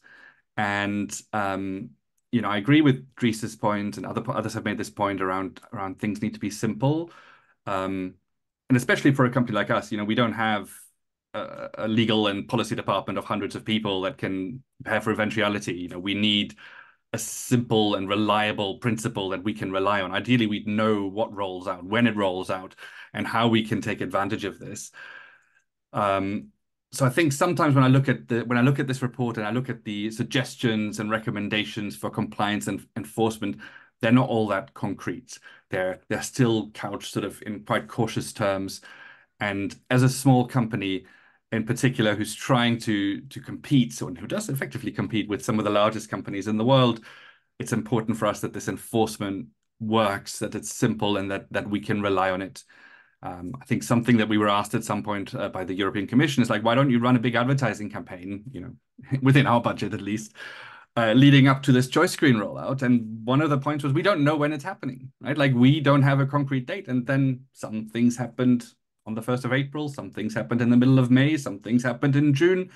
and um, you know, I agree with Dries' point, and other others have made this point around around things need to be simple, um, and especially for a company like us, you know, we don't have a, a, legal and policy department of hundreds of people that can prepare for eventuality. You know, we need a simple and reliable principle that we can rely on. Ideally, we'd know what rolls out, when it rolls out, and how we can take advantage of this. Um, so I think sometimes when I look at the when I look at this report and I look at the suggestions and recommendations for compliance and enforcement, they're not all that concrete. They're they're still couched sort of in quite cautious terms. And as a small company, in particular, who's trying to to compete, or who does effectively compete with some of the largest companies in the world, it's important for us that this enforcement works, that it's simple, and that that we can rely on it. Um, I think something that we were asked at some point uh, by the European Commission is like, why don't you run a big advertising campaign, you know, within our budget at least, uh, leading up to this choice screen rollout? And one of the points was we don't know when it's happening, right? Like we don't have a concrete date. And then some things happened on the 1st of April, some things happened in the middle of May, some things happened in June.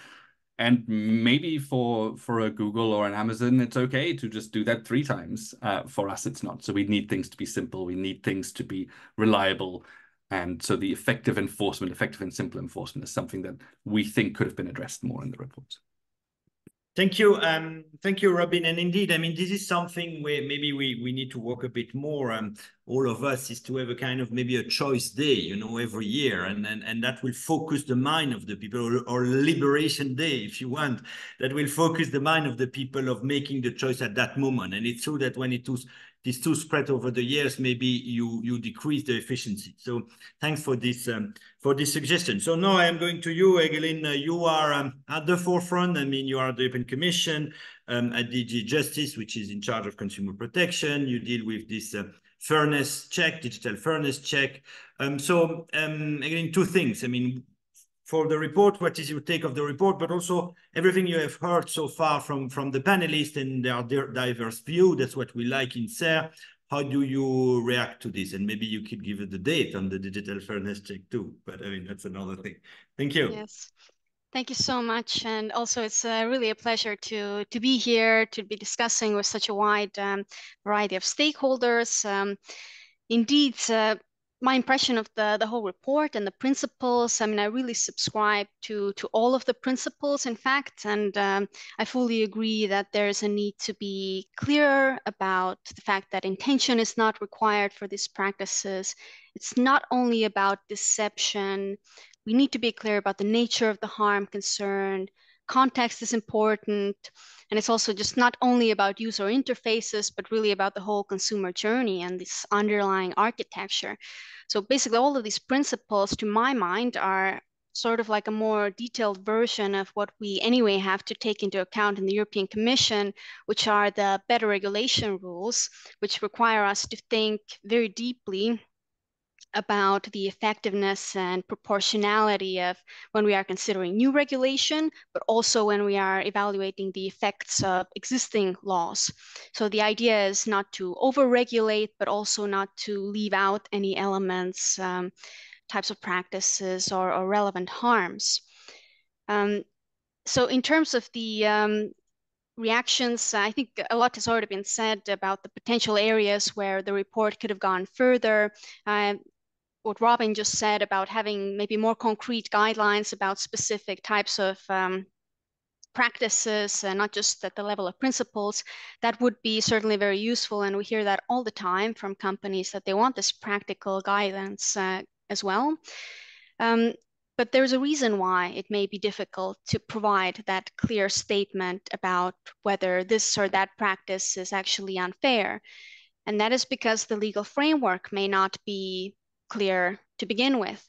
And maybe for for a Google or an Amazon, it's okay to just do that three times. Uh, for us, it's not. So we need things to be simple. We need things to be reliable and so the effective enforcement, effective and simple enforcement is something that we think could have been addressed more in the report. Thank you. Um, thank you, Robin. And indeed, I mean, this is something where maybe we, we need to work a bit more. Um, all of us is to have a kind of maybe a choice day, you know, every year. And, and, and that will focus the mind of the people or, or liberation day, if you want, that will focus the mind of the people of making the choice at that moment. And it's true that when it was these two spread over the years, maybe you you decrease the efficiency. So thanks for this um, for this suggestion. So now I am going to you, Egelyn. Uh, you are um, at the forefront. I mean, you are the European Commission um, at DG Justice, which is in charge of consumer protection. You deal with this uh, fairness check, digital fairness check. Um, so um, again, two things. I mean, for the report, what is your take of the report, but also everything you have heard so far from, from the panelists and their diverse view. That's what we like in CERRE. How do you react to this? And maybe you could give it the date on the digital fairness check too. But I mean, that's another thing. Thank you. Yes. Thank you so much. And also it's uh, really a pleasure to, to be here, to be discussing with such a wide um, variety of stakeholders. Um, indeed, uh, my impression of the, the whole report and the principles, I mean, I really subscribe to, to all of the principles, in fact, and um, I fully agree that there's a need to be clear about the fact that intention is not required for these practices. It's not only about deception. We need to be clear about the nature of the harm concerned. Context is important. And it's also just not only about user interfaces, but really about the whole consumer journey and this underlying architecture. So basically all of these principles, to my mind, are sort of like a more detailed version of what we anyway have to take into account in the European Commission, which are the better regulation rules, which require us to think very deeply about the effectiveness and proportionality of when we are considering new regulation, but also when we are evaluating the effects of existing laws. So the idea is not to overregulate, but also not to leave out any elements, um, types of practices or, or relevant harms. Um, so in terms of the um, reactions, I think a lot has already been said about the potential areas where the report could have gone further. Uh, what Robin just said about having maybe more concrete guidelines about specific types of um, practices, and not just at the level of principles, that would be certainly very useful. And we hear that all the time from companies that they want this practical guidance uh, as well. Um, but there's a reason why it may be difficult to provide that clear statement about whether this or that practice is actually unfair. And that is because the legal framework may not be clear to begin with.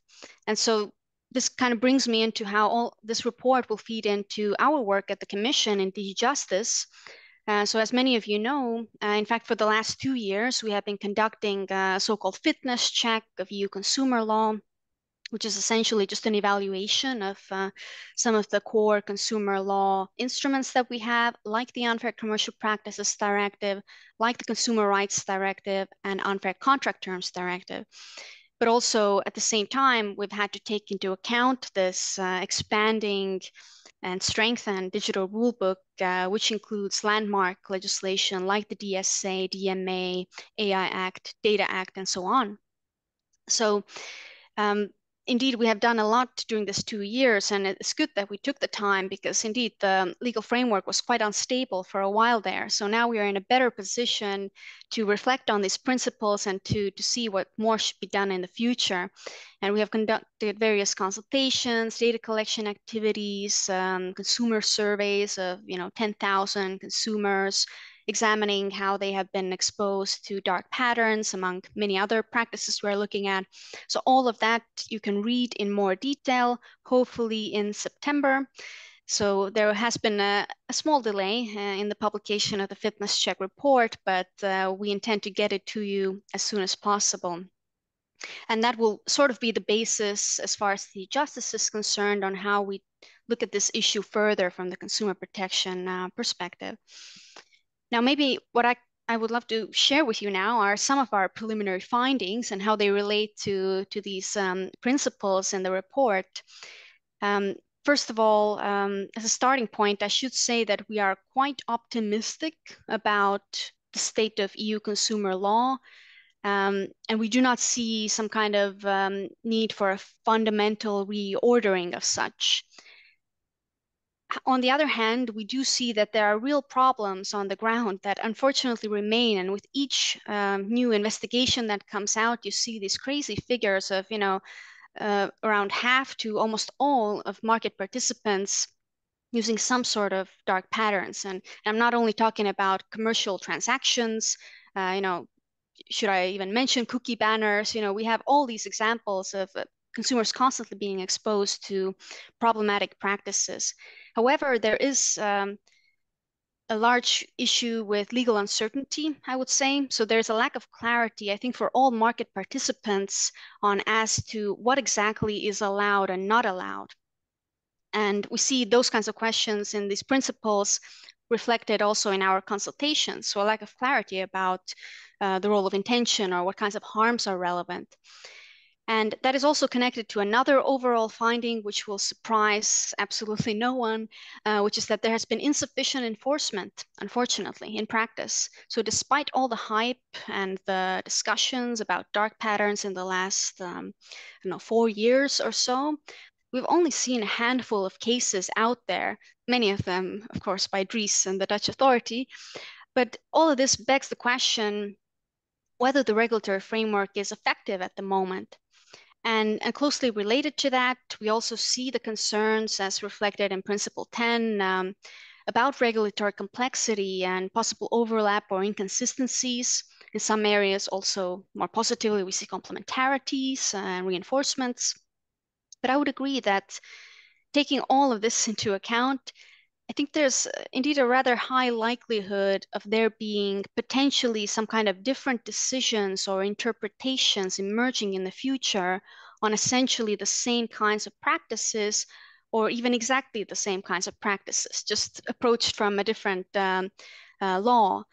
And so this kind of brings me into how all this report will feed into our work at the Commission in DG Justice. Uh, so as many of you know, uh, in fact, for the last two years, we have been conducting a so-called fitness check of EU consumer law, which is essentially just an evaluation of uh, some of the core consumer law instruments that we have, like the Unfair Commercial Practices Directive, like the Consumer Rights Directive, and Unfair Contract Terms Directive. But also at the same time, we've had to take into account this uh, expanding and strengthened digital rulebook, uh, which includes landmark legislation like the DSA, DMA, AI Act, Data Act, and so on. So um, indeed, we have done a lot during these two years, and it's good that we took the time because indeed the legal framework was quite unstable for a while there. So now we are in a better position to reflect on these principles and to, to see what more should be done in the future. And we have conducted various consultations, data collection activities, um, consumer surveys of you know 10,000 consumers, examining how they have been exposed to dark patterns among many other practices we're looking at. So all of that you can read in more detail, hopefully in September. So there has been a, a small delay uh, in the publication of the fitness check report, but uh, we intend to get it to you as soon as possible. And that will sort of be the basis as far as DG Justice is concerned on how we look at this issue further from the consumer protection uh, perspective. Now, maybe what I, I would love to share with you now are some of our preliminary findings and how they relate to, to these um, principles in the report. Um, first of all, um, as a starting point, I should say that we are quite optimistic about the state of EU consumer law. Um, and we do not see some kind of um, need for a fundamental reordering of such on the other hand, we do see that there are real problems on the ground that unfortunately remain. And with each um, new investigation that comes out, you see these crazy figures of, you know, uh, around half to almost all of market participants using some sort of dark patterns. And, I'm not only talking about commercial transactions, uh, you know, should I even mention cookie banners? You know, we have all these examples of uh, consumers constantly being exposed to problematic practices. However, there is um, a large issue with legal uncertainty, I would say. So there's a lack of clarity, I think, for all market participants on as to what exactly is allowed and not allowed. And we see those kinds of questions in these principles reflected also in our consultations. So a lack of clarity about uh, the role of intention or what kinds of harms are relevant. And that is also connected to another overall finding, which will surprise absolutely no one, uh, which is that there has been insufficient enforcement, unfortunately, in practice. So despite all the hype and the discussions about dark patterns in the last, um, don't know, four years or so, we've only seen a handful of cases out there, many of them, of course, by Dries and the Dutch authority. But all of this begs the question whether the regulatory framework is effective at the moment. And, and, closely related to that, we also see the concerns as reflected in Principle 10 um, about regulatory complexity and possible overlap or inconsistencies. In some areas, also more positively, we see complementarities and reinforcements. But I would agree that taking all of this into account, I think there's uh, indeed a rather high likelihood of there being potentially some kind of different decisions or interpretations emerging in the future on essentially the same kinds of practices or even exactly the same kinds of practices, just approached from a different um, uh, law.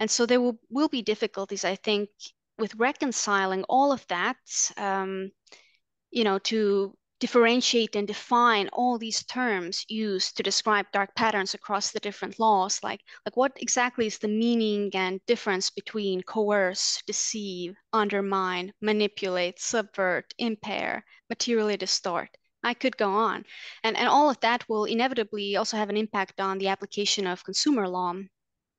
And so there will, will be difficulties, I think, with reconciling all of that, um, you know, to differentiate and define all these terms used to describe dark patterns across the different laws? Like like what exactly is the meaning and difference between coerce deceive undermine manipulate subvert impair materially distort? I could go on. And and all of that will inevitably also have an impact on the application of consumer law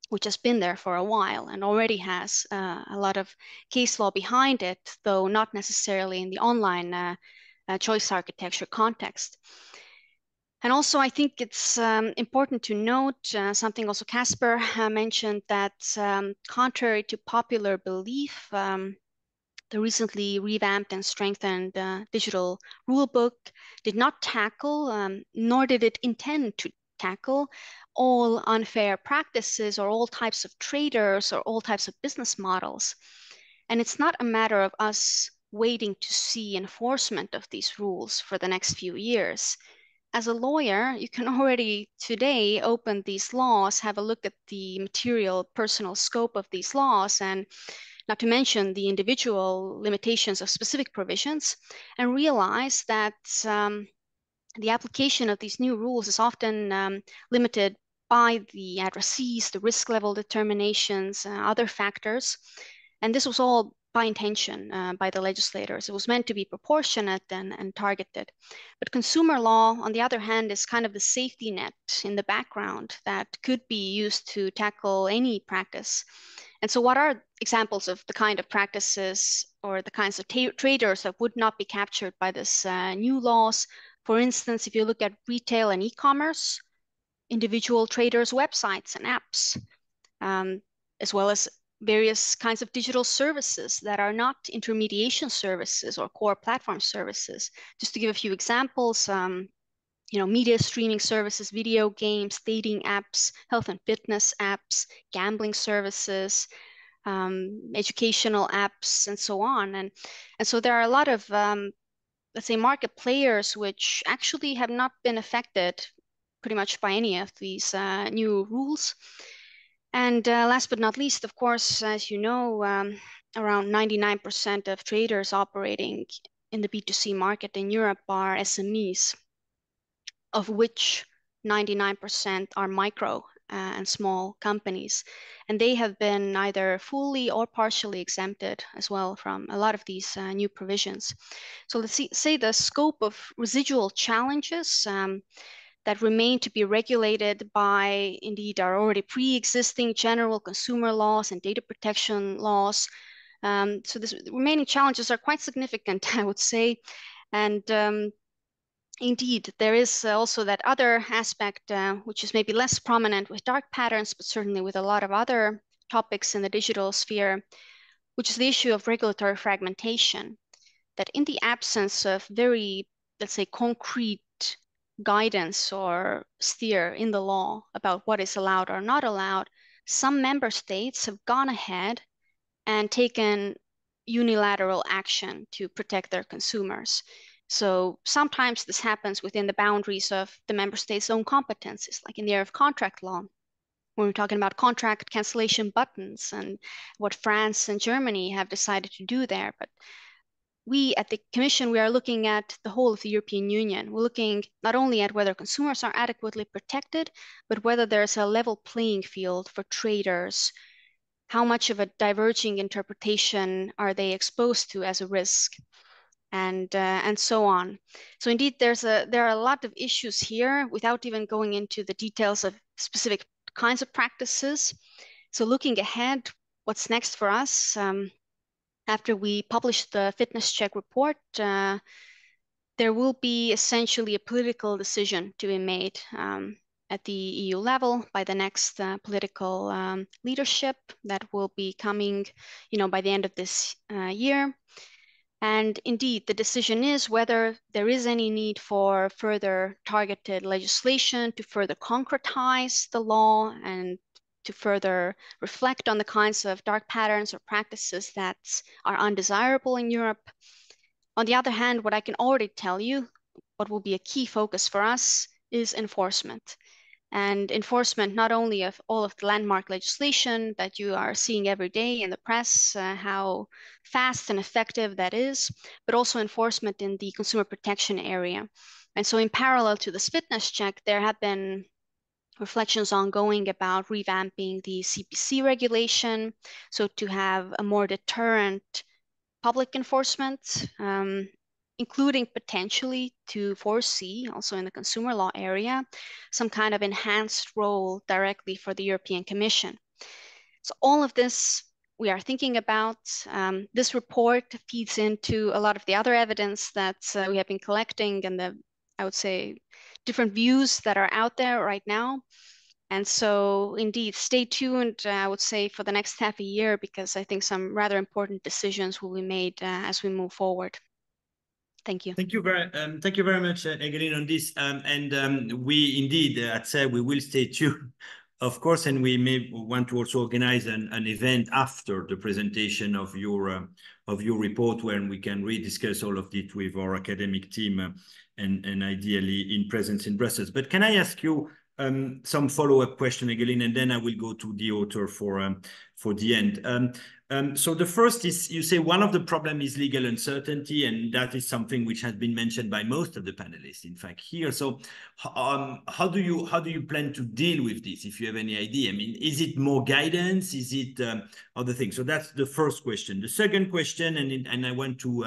which has been there for a while and already has uh, a lot of case law behind it, though not necessarily in the online uh, uh, choice architecture context. And also, I think it's um, important to note uh, something also Kasper uh, mentioned that um, contrary to popular belief, um, the recently revamped and strengthened uh, digital rulebook did not tackle, um, nor did it intend to tackle all unfair practices or all types of traders or all types of business models. And it's not a matter of us waiting to see enforcement of these rules for the next few years. As a lawyer, you can already today open these laws, have a look at the material personal scope of these laws, and not to mention the individual limitations of specific provisions, and realize that um, the application of these new rules is often um, limited by the addressees, the risk level determinations, uh, other factors. And this was all by intention uh, by the legislators. It was meant to be proportionate and, and targeted. But consumer law, on the other hand, is kind of the safety net in the background that could be used to tackle any practice. And so, what are examples of the kind of practices or the kinds of traders that would not be captured by this uh, new laws? For instance, if you look at retail and e-commerce, individual traders' websites and apps, um, as well as various kinds of digital services that are not intermediation services or core platform services. Just to give a few examples, um, you know, media streaming services, video games, dating apps, health and fitness apps, gambling services, um, educational apps, and so on. And, and so there are a lot of, um, let's say, market players which actually have not been affected pretty much by any of these uh, new rules. And uh, last but not least, of course, as you know, um, around 99% of traders operating in the B2C market in Europe are SMEs, of which 99% are micro uh, and small companies. And they have been either fully or partially exempted as well from a lot of these uh, new provisions. So let's see, say the scope of residual challenges um, that remain to be regulated by indeed our already pre-existing general consumer laws and data protection laws. Um, so the remaining challenges are quite significant, I would say. And um, indeed, there is also that other aspect, uh, which is maybe less prominent with dark patterns, but certainly with a lot of other topics in the digital sphere, which is the issue of regulatory fragmentation. That in the absence of very, let's say, concrete guidance or steer in the law about what is allowed or not allowed, some member states have gone ahead and taken unilateral action to protect their consumers. So sometimes this happens within the boundaries of the member state's own competencies, like in the area of contract law, when we're talking about contract cancellation buttons and what France and Germany have decided to do there. But we at the Commission, we are looking at the whole of the European Union. We're looking not only at whether consumers are adequately protected, but whether there's a level playing field for traders. How much of a diverging interpretation are they exposed to as a risk? And, uh, and so on. So indeed, there's a, there are a lot of issues here without even going into the details of specific kinds of practices. So looking ahead, what's next for us? Um, after we publish the fitness check report, uh, there will be essentially a political decision to be made um, at the EU level by the next uh, political um, leadership that will be coming, you know, by the end of this uh, year. And indeed, the decision is whether there is any need for further targeted legislation to further concretize the law and to further reflect on the kinds of dark patterns or practices that are undesirable in Europe. On the other hand, what I can already tell you, what will be a key focus for us is enforcement and enforcement not only of all of the landmark legislation that you are seeing every day in the press, uh, how fast and effective that is, but also enforcement in the consumer protection area. And so in parallel to this fitness check, there have been reflections ongoing about revamping the CPC regulation, so to have a more deterrent public enforcement, um, including potentially to foresee, also in the consumer law area, some kind of enhanced role directly for the European Commission. So all of this we are thinking about. Um, this report feeds into a lot of the other evidence that uh, we have been collecting and the, I would say, different views that are out there right now. And so indeed, stay tuned, uh, I would say, for the next half a year, because I think some rather important decisions will be made uh, as we move forward. Thank you. Thank you very, um, thank you very much, uh, Egelyn, on this. Um, and um, we indeed, uh, at CERRE, we will stay tuned, of course, and we may want to also organize an, an event after the presentation of your uh, of your report, when we can rediscuss all of it with our academic team, uh, and and ideally in presence in Brussels. But can I ask you? Um, some follow-up question, Egelyn, and then I will go to the author for um, for the end. Um, um, so the first is you say one of the problem is legal uncertainty, and that is something which has been mentioned by most of the panelists, in fact, here. So um, how do you how do you plan to deal with this, if you have any idea? I mean, is it more guidance? Is it um, other things? So that's the first question. The second question, and and I want to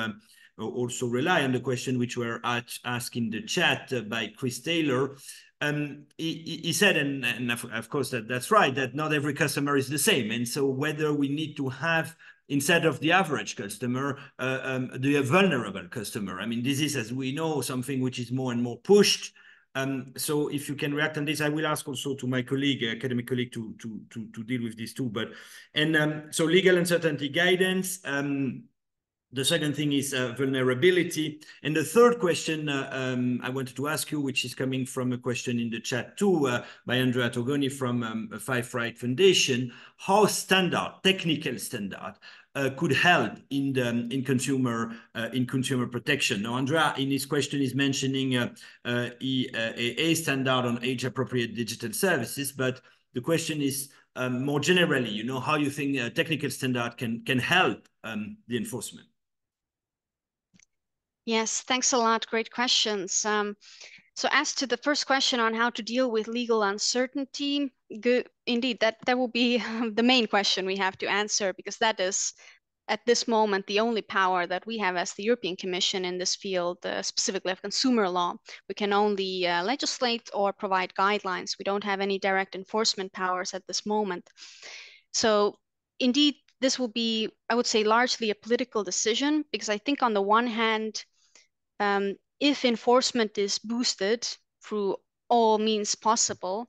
also rely on the question which were asked in the chat uh, by Chris Taylor. Um, he, he, said, and, and of, course that that's right, that not every customer is the same. And so whether we need to have, instead of the average customer, uh, um, the vulnerable customer. I mean, this is, as we know, something which is more and more pushed. Um, so if you can react on this, I will ask also to my colleague, academic colleague, to to to, to deal with this too. But and um, so legal uncertainty guidance. Um, the second thing is uh, vulnerability. And the third question uh, um, I wanted to ask you, which is coming from a question in the chat too, uh, by Andrea Togoni from um, Five Right Foundation, how standard, technical standard, uh, could help in the in consumer uh, in consumer protection. Now, Andrea, in his question, is mentioning uh, a, standard on age-appropriate digital services, but the question is um, more generally, you know, how you think technical standard can can help um, the enforcement. Yes, thanks a lot. Great questions. Um, so as to the first question on how to deal with legal uncertainty, good, indeed, that, that will be the main question we have to answer because that is at this moment the only power that we have as the European Commission in this field, uh, specifically of consumer law. We can only uh, legislate or provide guidelines. We don't have any direct enforcement powers at this moment. So indeed, this will be, I would say, largely a political decision because I think on the one hand, um, if enforcement is boosted through all means possible,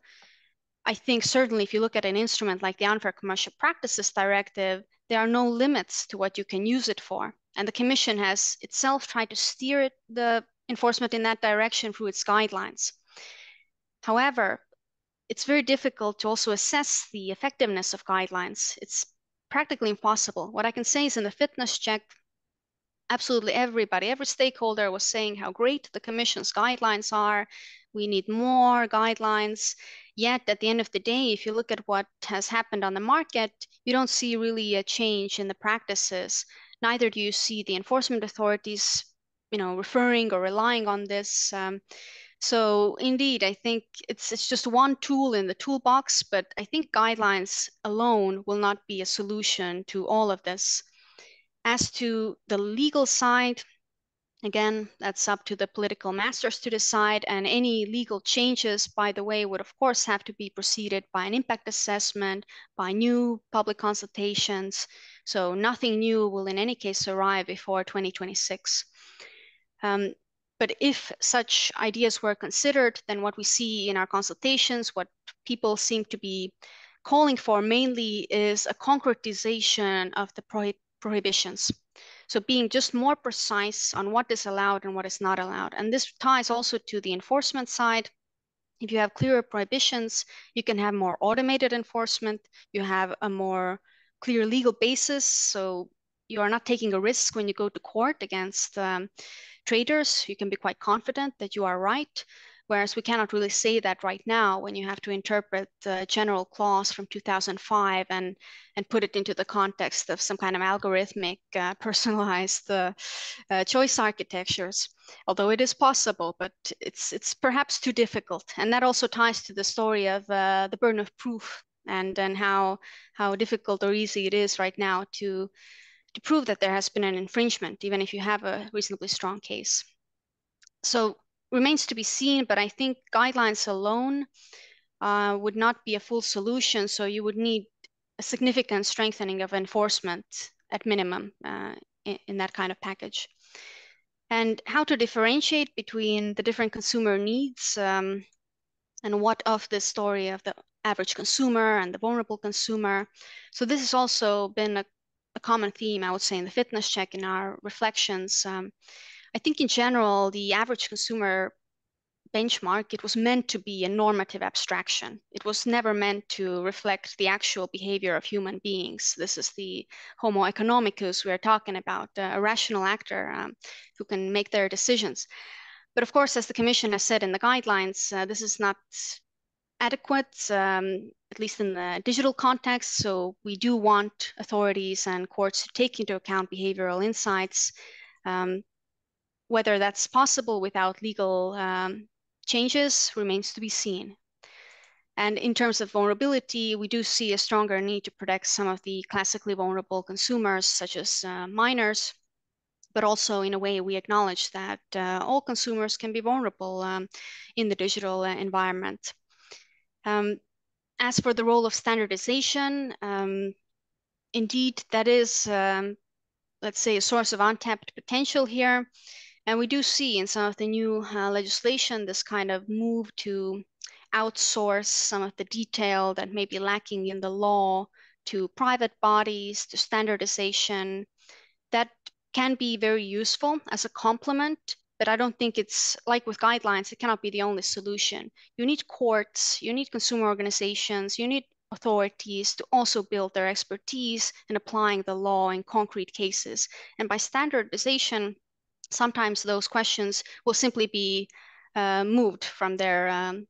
I think certainly if you look at an instrument like the Unfair Commercial Practices Directive, there are no limits to what you can use it for. And the Commission has itself tried to steer it, the enforcement in that direction through its guidelines. However, it's very difficult to also assess the effectiveness of guidelines. It's practically impossible. What I can say is in the fitness check, absolutely everybody, every stakeholder was saying how great the Commission's guidelines are. We need more guidelines. Yet at the end of the day, if you look at what has happened on the market, you don't see really a change in the practices. Neither do you see the enforcement authorities, you know, referring or relying on this. Um, so indeed, I think it's it's just one tool in the toolbox, but I think guidelines alone will not be a solution to all of this. As to the legal side, again, that's up to the political masters to decide. And any legal changes, by the way, would of course have to be preceded by an impact assessment, by new public consultations. So nothing new will in any case arrive before 2026. Um, but if such ideas were considered, then what we see in our consultations, what people seem to be calling for mainly is a concretization of the prohibitions. So being just more precise on what is allowed and what is not allowed. And this ties also to the enforcement side. If you have clearer prohibitions, you can have more automated enforcement. You have a more clear legal basis. So you are not taking a risk when you go to court against um, traders. You can be quite confident that you are right. Whereas we cannot really say that right now when you have to interpret the general clause from 2005 and, and put it into the context of some kind of algorithmic uh, personalized uh, uh, choice architectures. Although it is possible, but it's, it's perhaps too difficult. And that also ties to the story of uh, the burden of proof and, and how, how difficult or easy it is right now to, to prove that there has been an infringement, even if you have a reasonably strong case. So remains to be seen, but I think guidelines alone uh, would not be a full solution. So you would need a significant strengthening of enforcement at minimum uh, in, in, that kind of package. And how to differentiate between the different consumer needs um, and what of the story of the average consumer and the vulnerable consumer. So this has also been a, a common theme, I would say, in the fitness check in our reflections. Um, I think in general, the average consumer benchmark, it was meant to be a normative abstraction. It was never meant to reflect the actual behavior of human beings. This is the Homo economicus we are talking about, a rational actor um, who can make their decisions. But of course, as the Commission has said in the guidelines, uh, this is not adequate, um, at least in the digital context. So we do want authorities and courts to take into account behavioral insights. Um, whether that's possible without legal um, changes remains to be seen. And in terms of vulnerability, we do see a stronger need to protect some of the classically vulnerable consumers, such as uh, minors, but also in a way we acknowledge that uh, all consumers can be vulnerable um, in the digital uh, environment. Um, as for the role of standardization, um, indeed, that is, um, let's say, a source of untapped potential here. And we do see in some of the new uh, legislation this kind of move to outsource some of the detail that may be lacking in the law to private bodies, to standardization. That can be very useful as a complement, but I don't think it's like with guidelines, it cannot be the only solution. You need courts, you need consumer organizations, you need authorities to also build their expertise in applying the law in concrete cases. And by standardization, sometimes those questions will simply be uh, moved from their, um,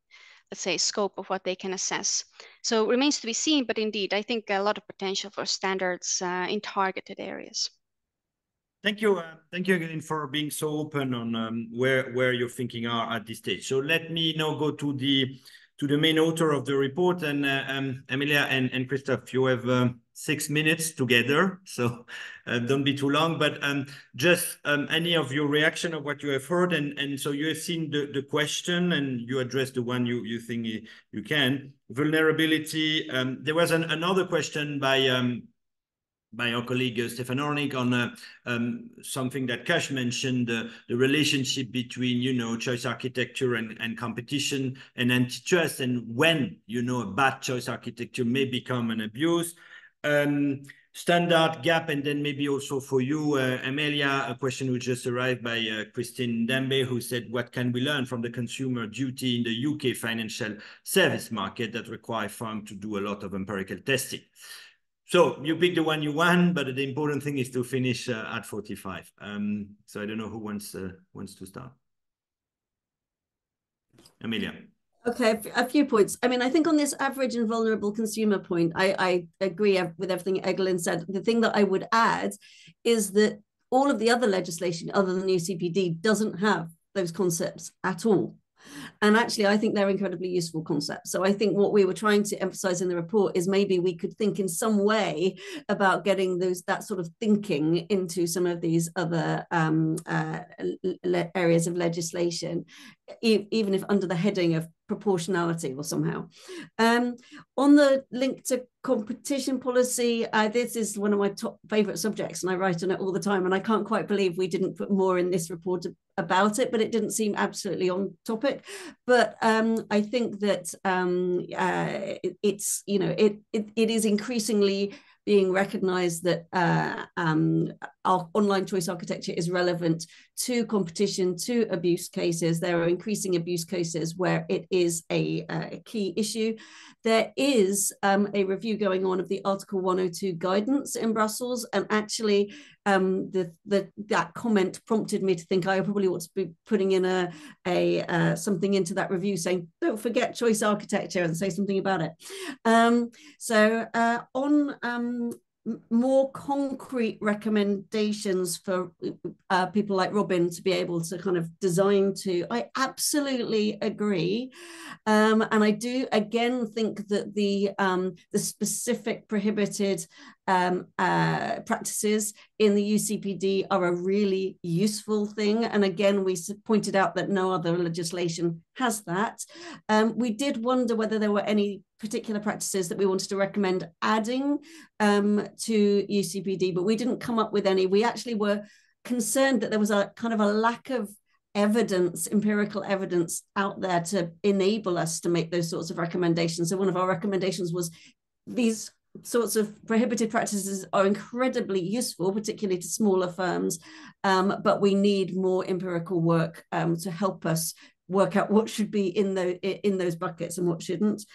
let's say, scope of what they can assess. So remains to be seen, but indeed, I think a lot of potential for standards uh, in targeted areas. Thank you. Uh, thank you again for being so open on um, where, where your thinking are at this stage. So let me now go to the to the main author of the report. And uh, um, Amelia and, and Christoph, you have um, six minutes together, so uh, don't be too long. But um, just um, any of your reaction of what you have heard, and and so you have seen the the question, and you address the one you you think you can. Vulnerability. Um, there was an, another question by um, by our colleague uh, Stefan Ornik on uh, um, something that Kush mentioned, uh, the relationship between, you know, choice architecture and, and competition and antitrust and when, you know, a bad choice architecture may become an abuse. Um, standard gap, and then maybe also for you, uh, Amelia, a question which just arrived by uh, Christine Dembe, who said, what can we learn from the consumer duty in the UK financial service market that require firms to do a lot of empirical testing? So you pick the one you want, but the important thing is to finish uh, at 45. Um, so I don't know who wants wants to start. Amelia. Okay, a few points. I mean, I think on this average and vulnerable consumer point, I, I agree with everything Egelyn said. The thing that I would add is that all of the other legislation other than UCPD doesn't have those concepts at all. And actually, I think they're incredibly useful concepts. So I think what we were trying to emphasize in the report is maybe we could think in some way about getting those that sort of thinking into some of these other um, uh, areas of legislation, even if under the heading of proportionality or somehow. Um, on the link to competition policy, uh, this is one of my top favorite subjects and I write on it all the time and I can't quite believe we didn't put more in this report about it, but it didn't seem absolutely on topic. But um, I think that um, uh, it, it's, you know, it, it, it is increasingly being recognized that uh, um, our online choice architecture is relevant to competition, to abuse cases. There are increasing abuse cases where it is a, a key issue. There is um, a review going on of the Article 102 guidance in Brussels, and actually, um, the, the that comment prompted me to think I probably ought to be putting in a a uh, something into that review saying don't forget choice architecture and say something about it. Um, so uh, on um, more concrete recommendations for uh, people like Robin to be able to kind of design to. I absolutely agree, um, and I do again think that the um, the specific prohibited um, uh, practices in the UCPD are a really useful thing. And again, we pointed out that no other legislation has that. Um, we did wonder whether there were any particular practices that we wanted to recommend adding um, to UCPD, but we didn't come up with any. We actually were concerned that there was a kind of a lack of evidence, empirical evidence out there to enable us to make those sorts of recommendations. So one of our recommendations was these sorts of prohibited practices are incredibly useful, particularly to smaller firms, um, but we need more empirical work um, to help us work out what should be in, the, in those buckets and what shouldn't.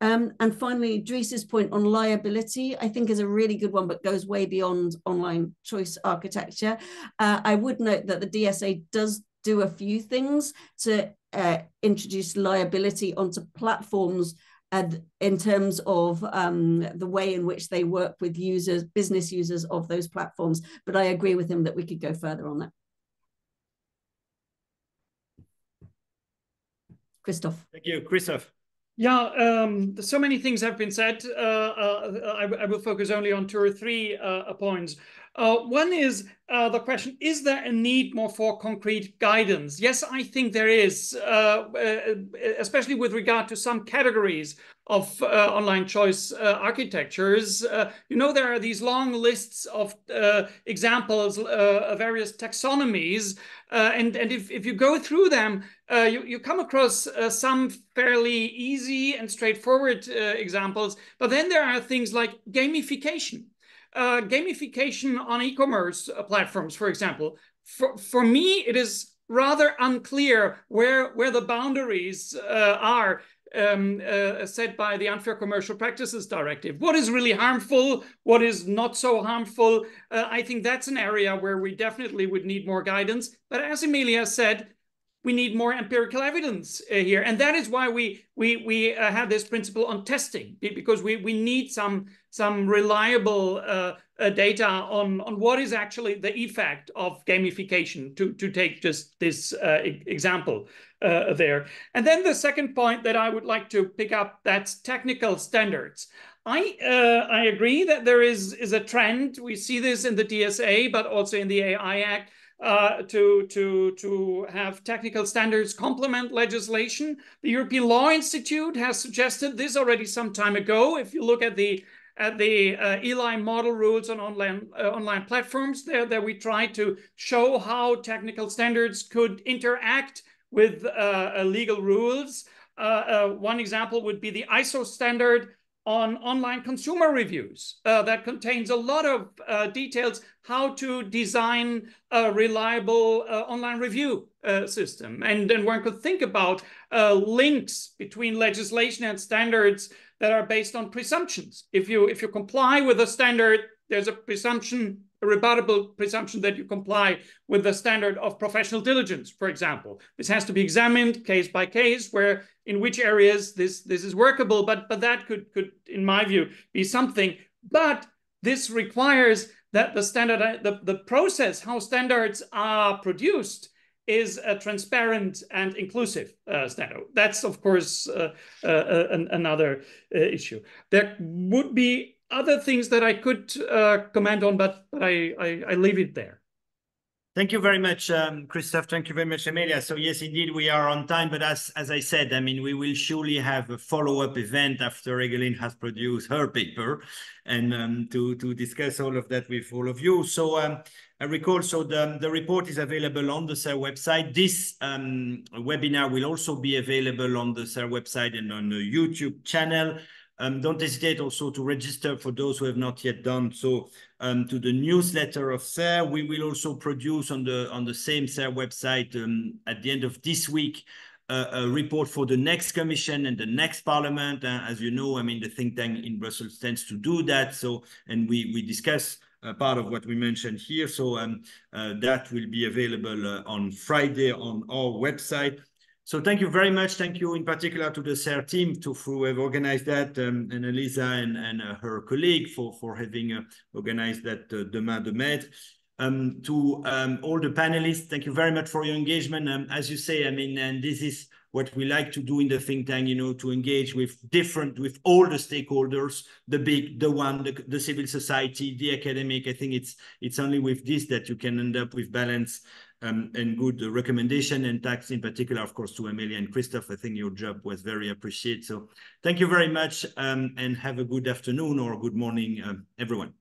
Um, and finally, Dries's point on liability, I think is a really good one, but goes way beyond online choice architecture. Uh, I would note that the DSA does do a few things to uh, introduce liability onto platforms and in terms of um, the way in which they work with users, business users of those platforms. But I agree with him that we could go further on that. Christoph. Thank you, Christoph. Yeah, um, so many things have been said. Uh, uh, I, I, will focus only on two or three uh, points. Uh, one is uh, the question, is there a need more for concrete guidance? Yes, I think there is, uh, uh especially with regard to some categories of uh, online choice uh, architectures. you know, there are these long lists of examples, various taxonomies, and, and if, if you go through them, you, you come across some fairly easy and straightforward examples, but then there are things like gamification uh, gamification on e-commerce uh, platforms, for example, for, for me, it is rather unclear where, where the boundaries uh, are um, uh, set by the Unfair Commercial Practices Directive. What is really harmful? What is not so harmful? Uh, I think that's an area where we definitely would need more guidance. But as Amelia said, we need more empirical evidence uh, here. And that is why we we we uh, have this principle on testing, because we, we need some, some reliable uh, uh, data on, on what is actually the effect of gamification, to, to take just this uh, example uh, there. And then the second point that I would like to pick up, that's technical standards. I, I agree that there is, is a trend. We see this in the DSA, but also in the AI Act, uh, to, to, to have technical standards complement legislation. The European Law Institute has suggested this already some time ago. If you look at the at the uh, ELI model rules on online uh, online platforms, there that we try to show how technical standards could interact with uh, legal rules. Uh, uh, one example would be the ISO standard on online consumer reviews uh, that contains a lot of uh, details how to design a reliable uh, online review uh, system. And then one could think about uh, links between legislation and standards that are based on presumptions. If you, if you comply with a standard, there's a presumption a rebuttable presumption that you comply with the standard of professional diligence, for example. This has to be examined case by case, where in which areas this, this is workable, but, but that could, could, in my view, be something. But this requires that the standard, the, the process, how standards are produced, is a transparent and inclusive uh, standard. That's, of course, uh, uh, uh an, another uh, issue. There would be other things that I could uh, comment on, but, but I, I, I leave it there. Thank you very much, um, Christoph. Thank you very much, Amelia. So yes, indeed, we are on time. But as as I said, I mean, we will surely have a follow-up event after Egelyn has produced her paper, and um, to to discuss all of that with all of you. So um, I recall, so the the report is available on the CERRE website. This um, webinar will also be available on the CERRE website and on the YouTube channel. Um, don't hesitate also to register for those who have not yet done so um, to the newsletter of CERRE. We will also produce on the on the same CERRE website um, at the end of this week uh, a report for the next commission and the next parliament. Uh, as you know, I mean, the think tank in Brussels tends to do that. So, and we we discuss uh, part of what we mentioned here. So um, uh, that will be available uh, on Friday on our website. So thank you very much. Thank you in particular to the CERRE team to, who have organized that um, and Elisa and, and uh, her colleague for, for having uh, organized that uh, Demain de Maître. Um, to um, all the panelists, thank you very much for your engagement. Um, as you say, I mean, and this is what we like to do in the think tank, you know, to engage with different, with all the stakeholders, the big, the one, the, the civil society, the academic. I think it's it's only with this that you can end up with balance um, and good recommendation. And thanks in particular, of course, to Amelia and Christoph. I think your job was very appreciated. So thank you very much um, and have a good afternoon or good morning, um, everyone.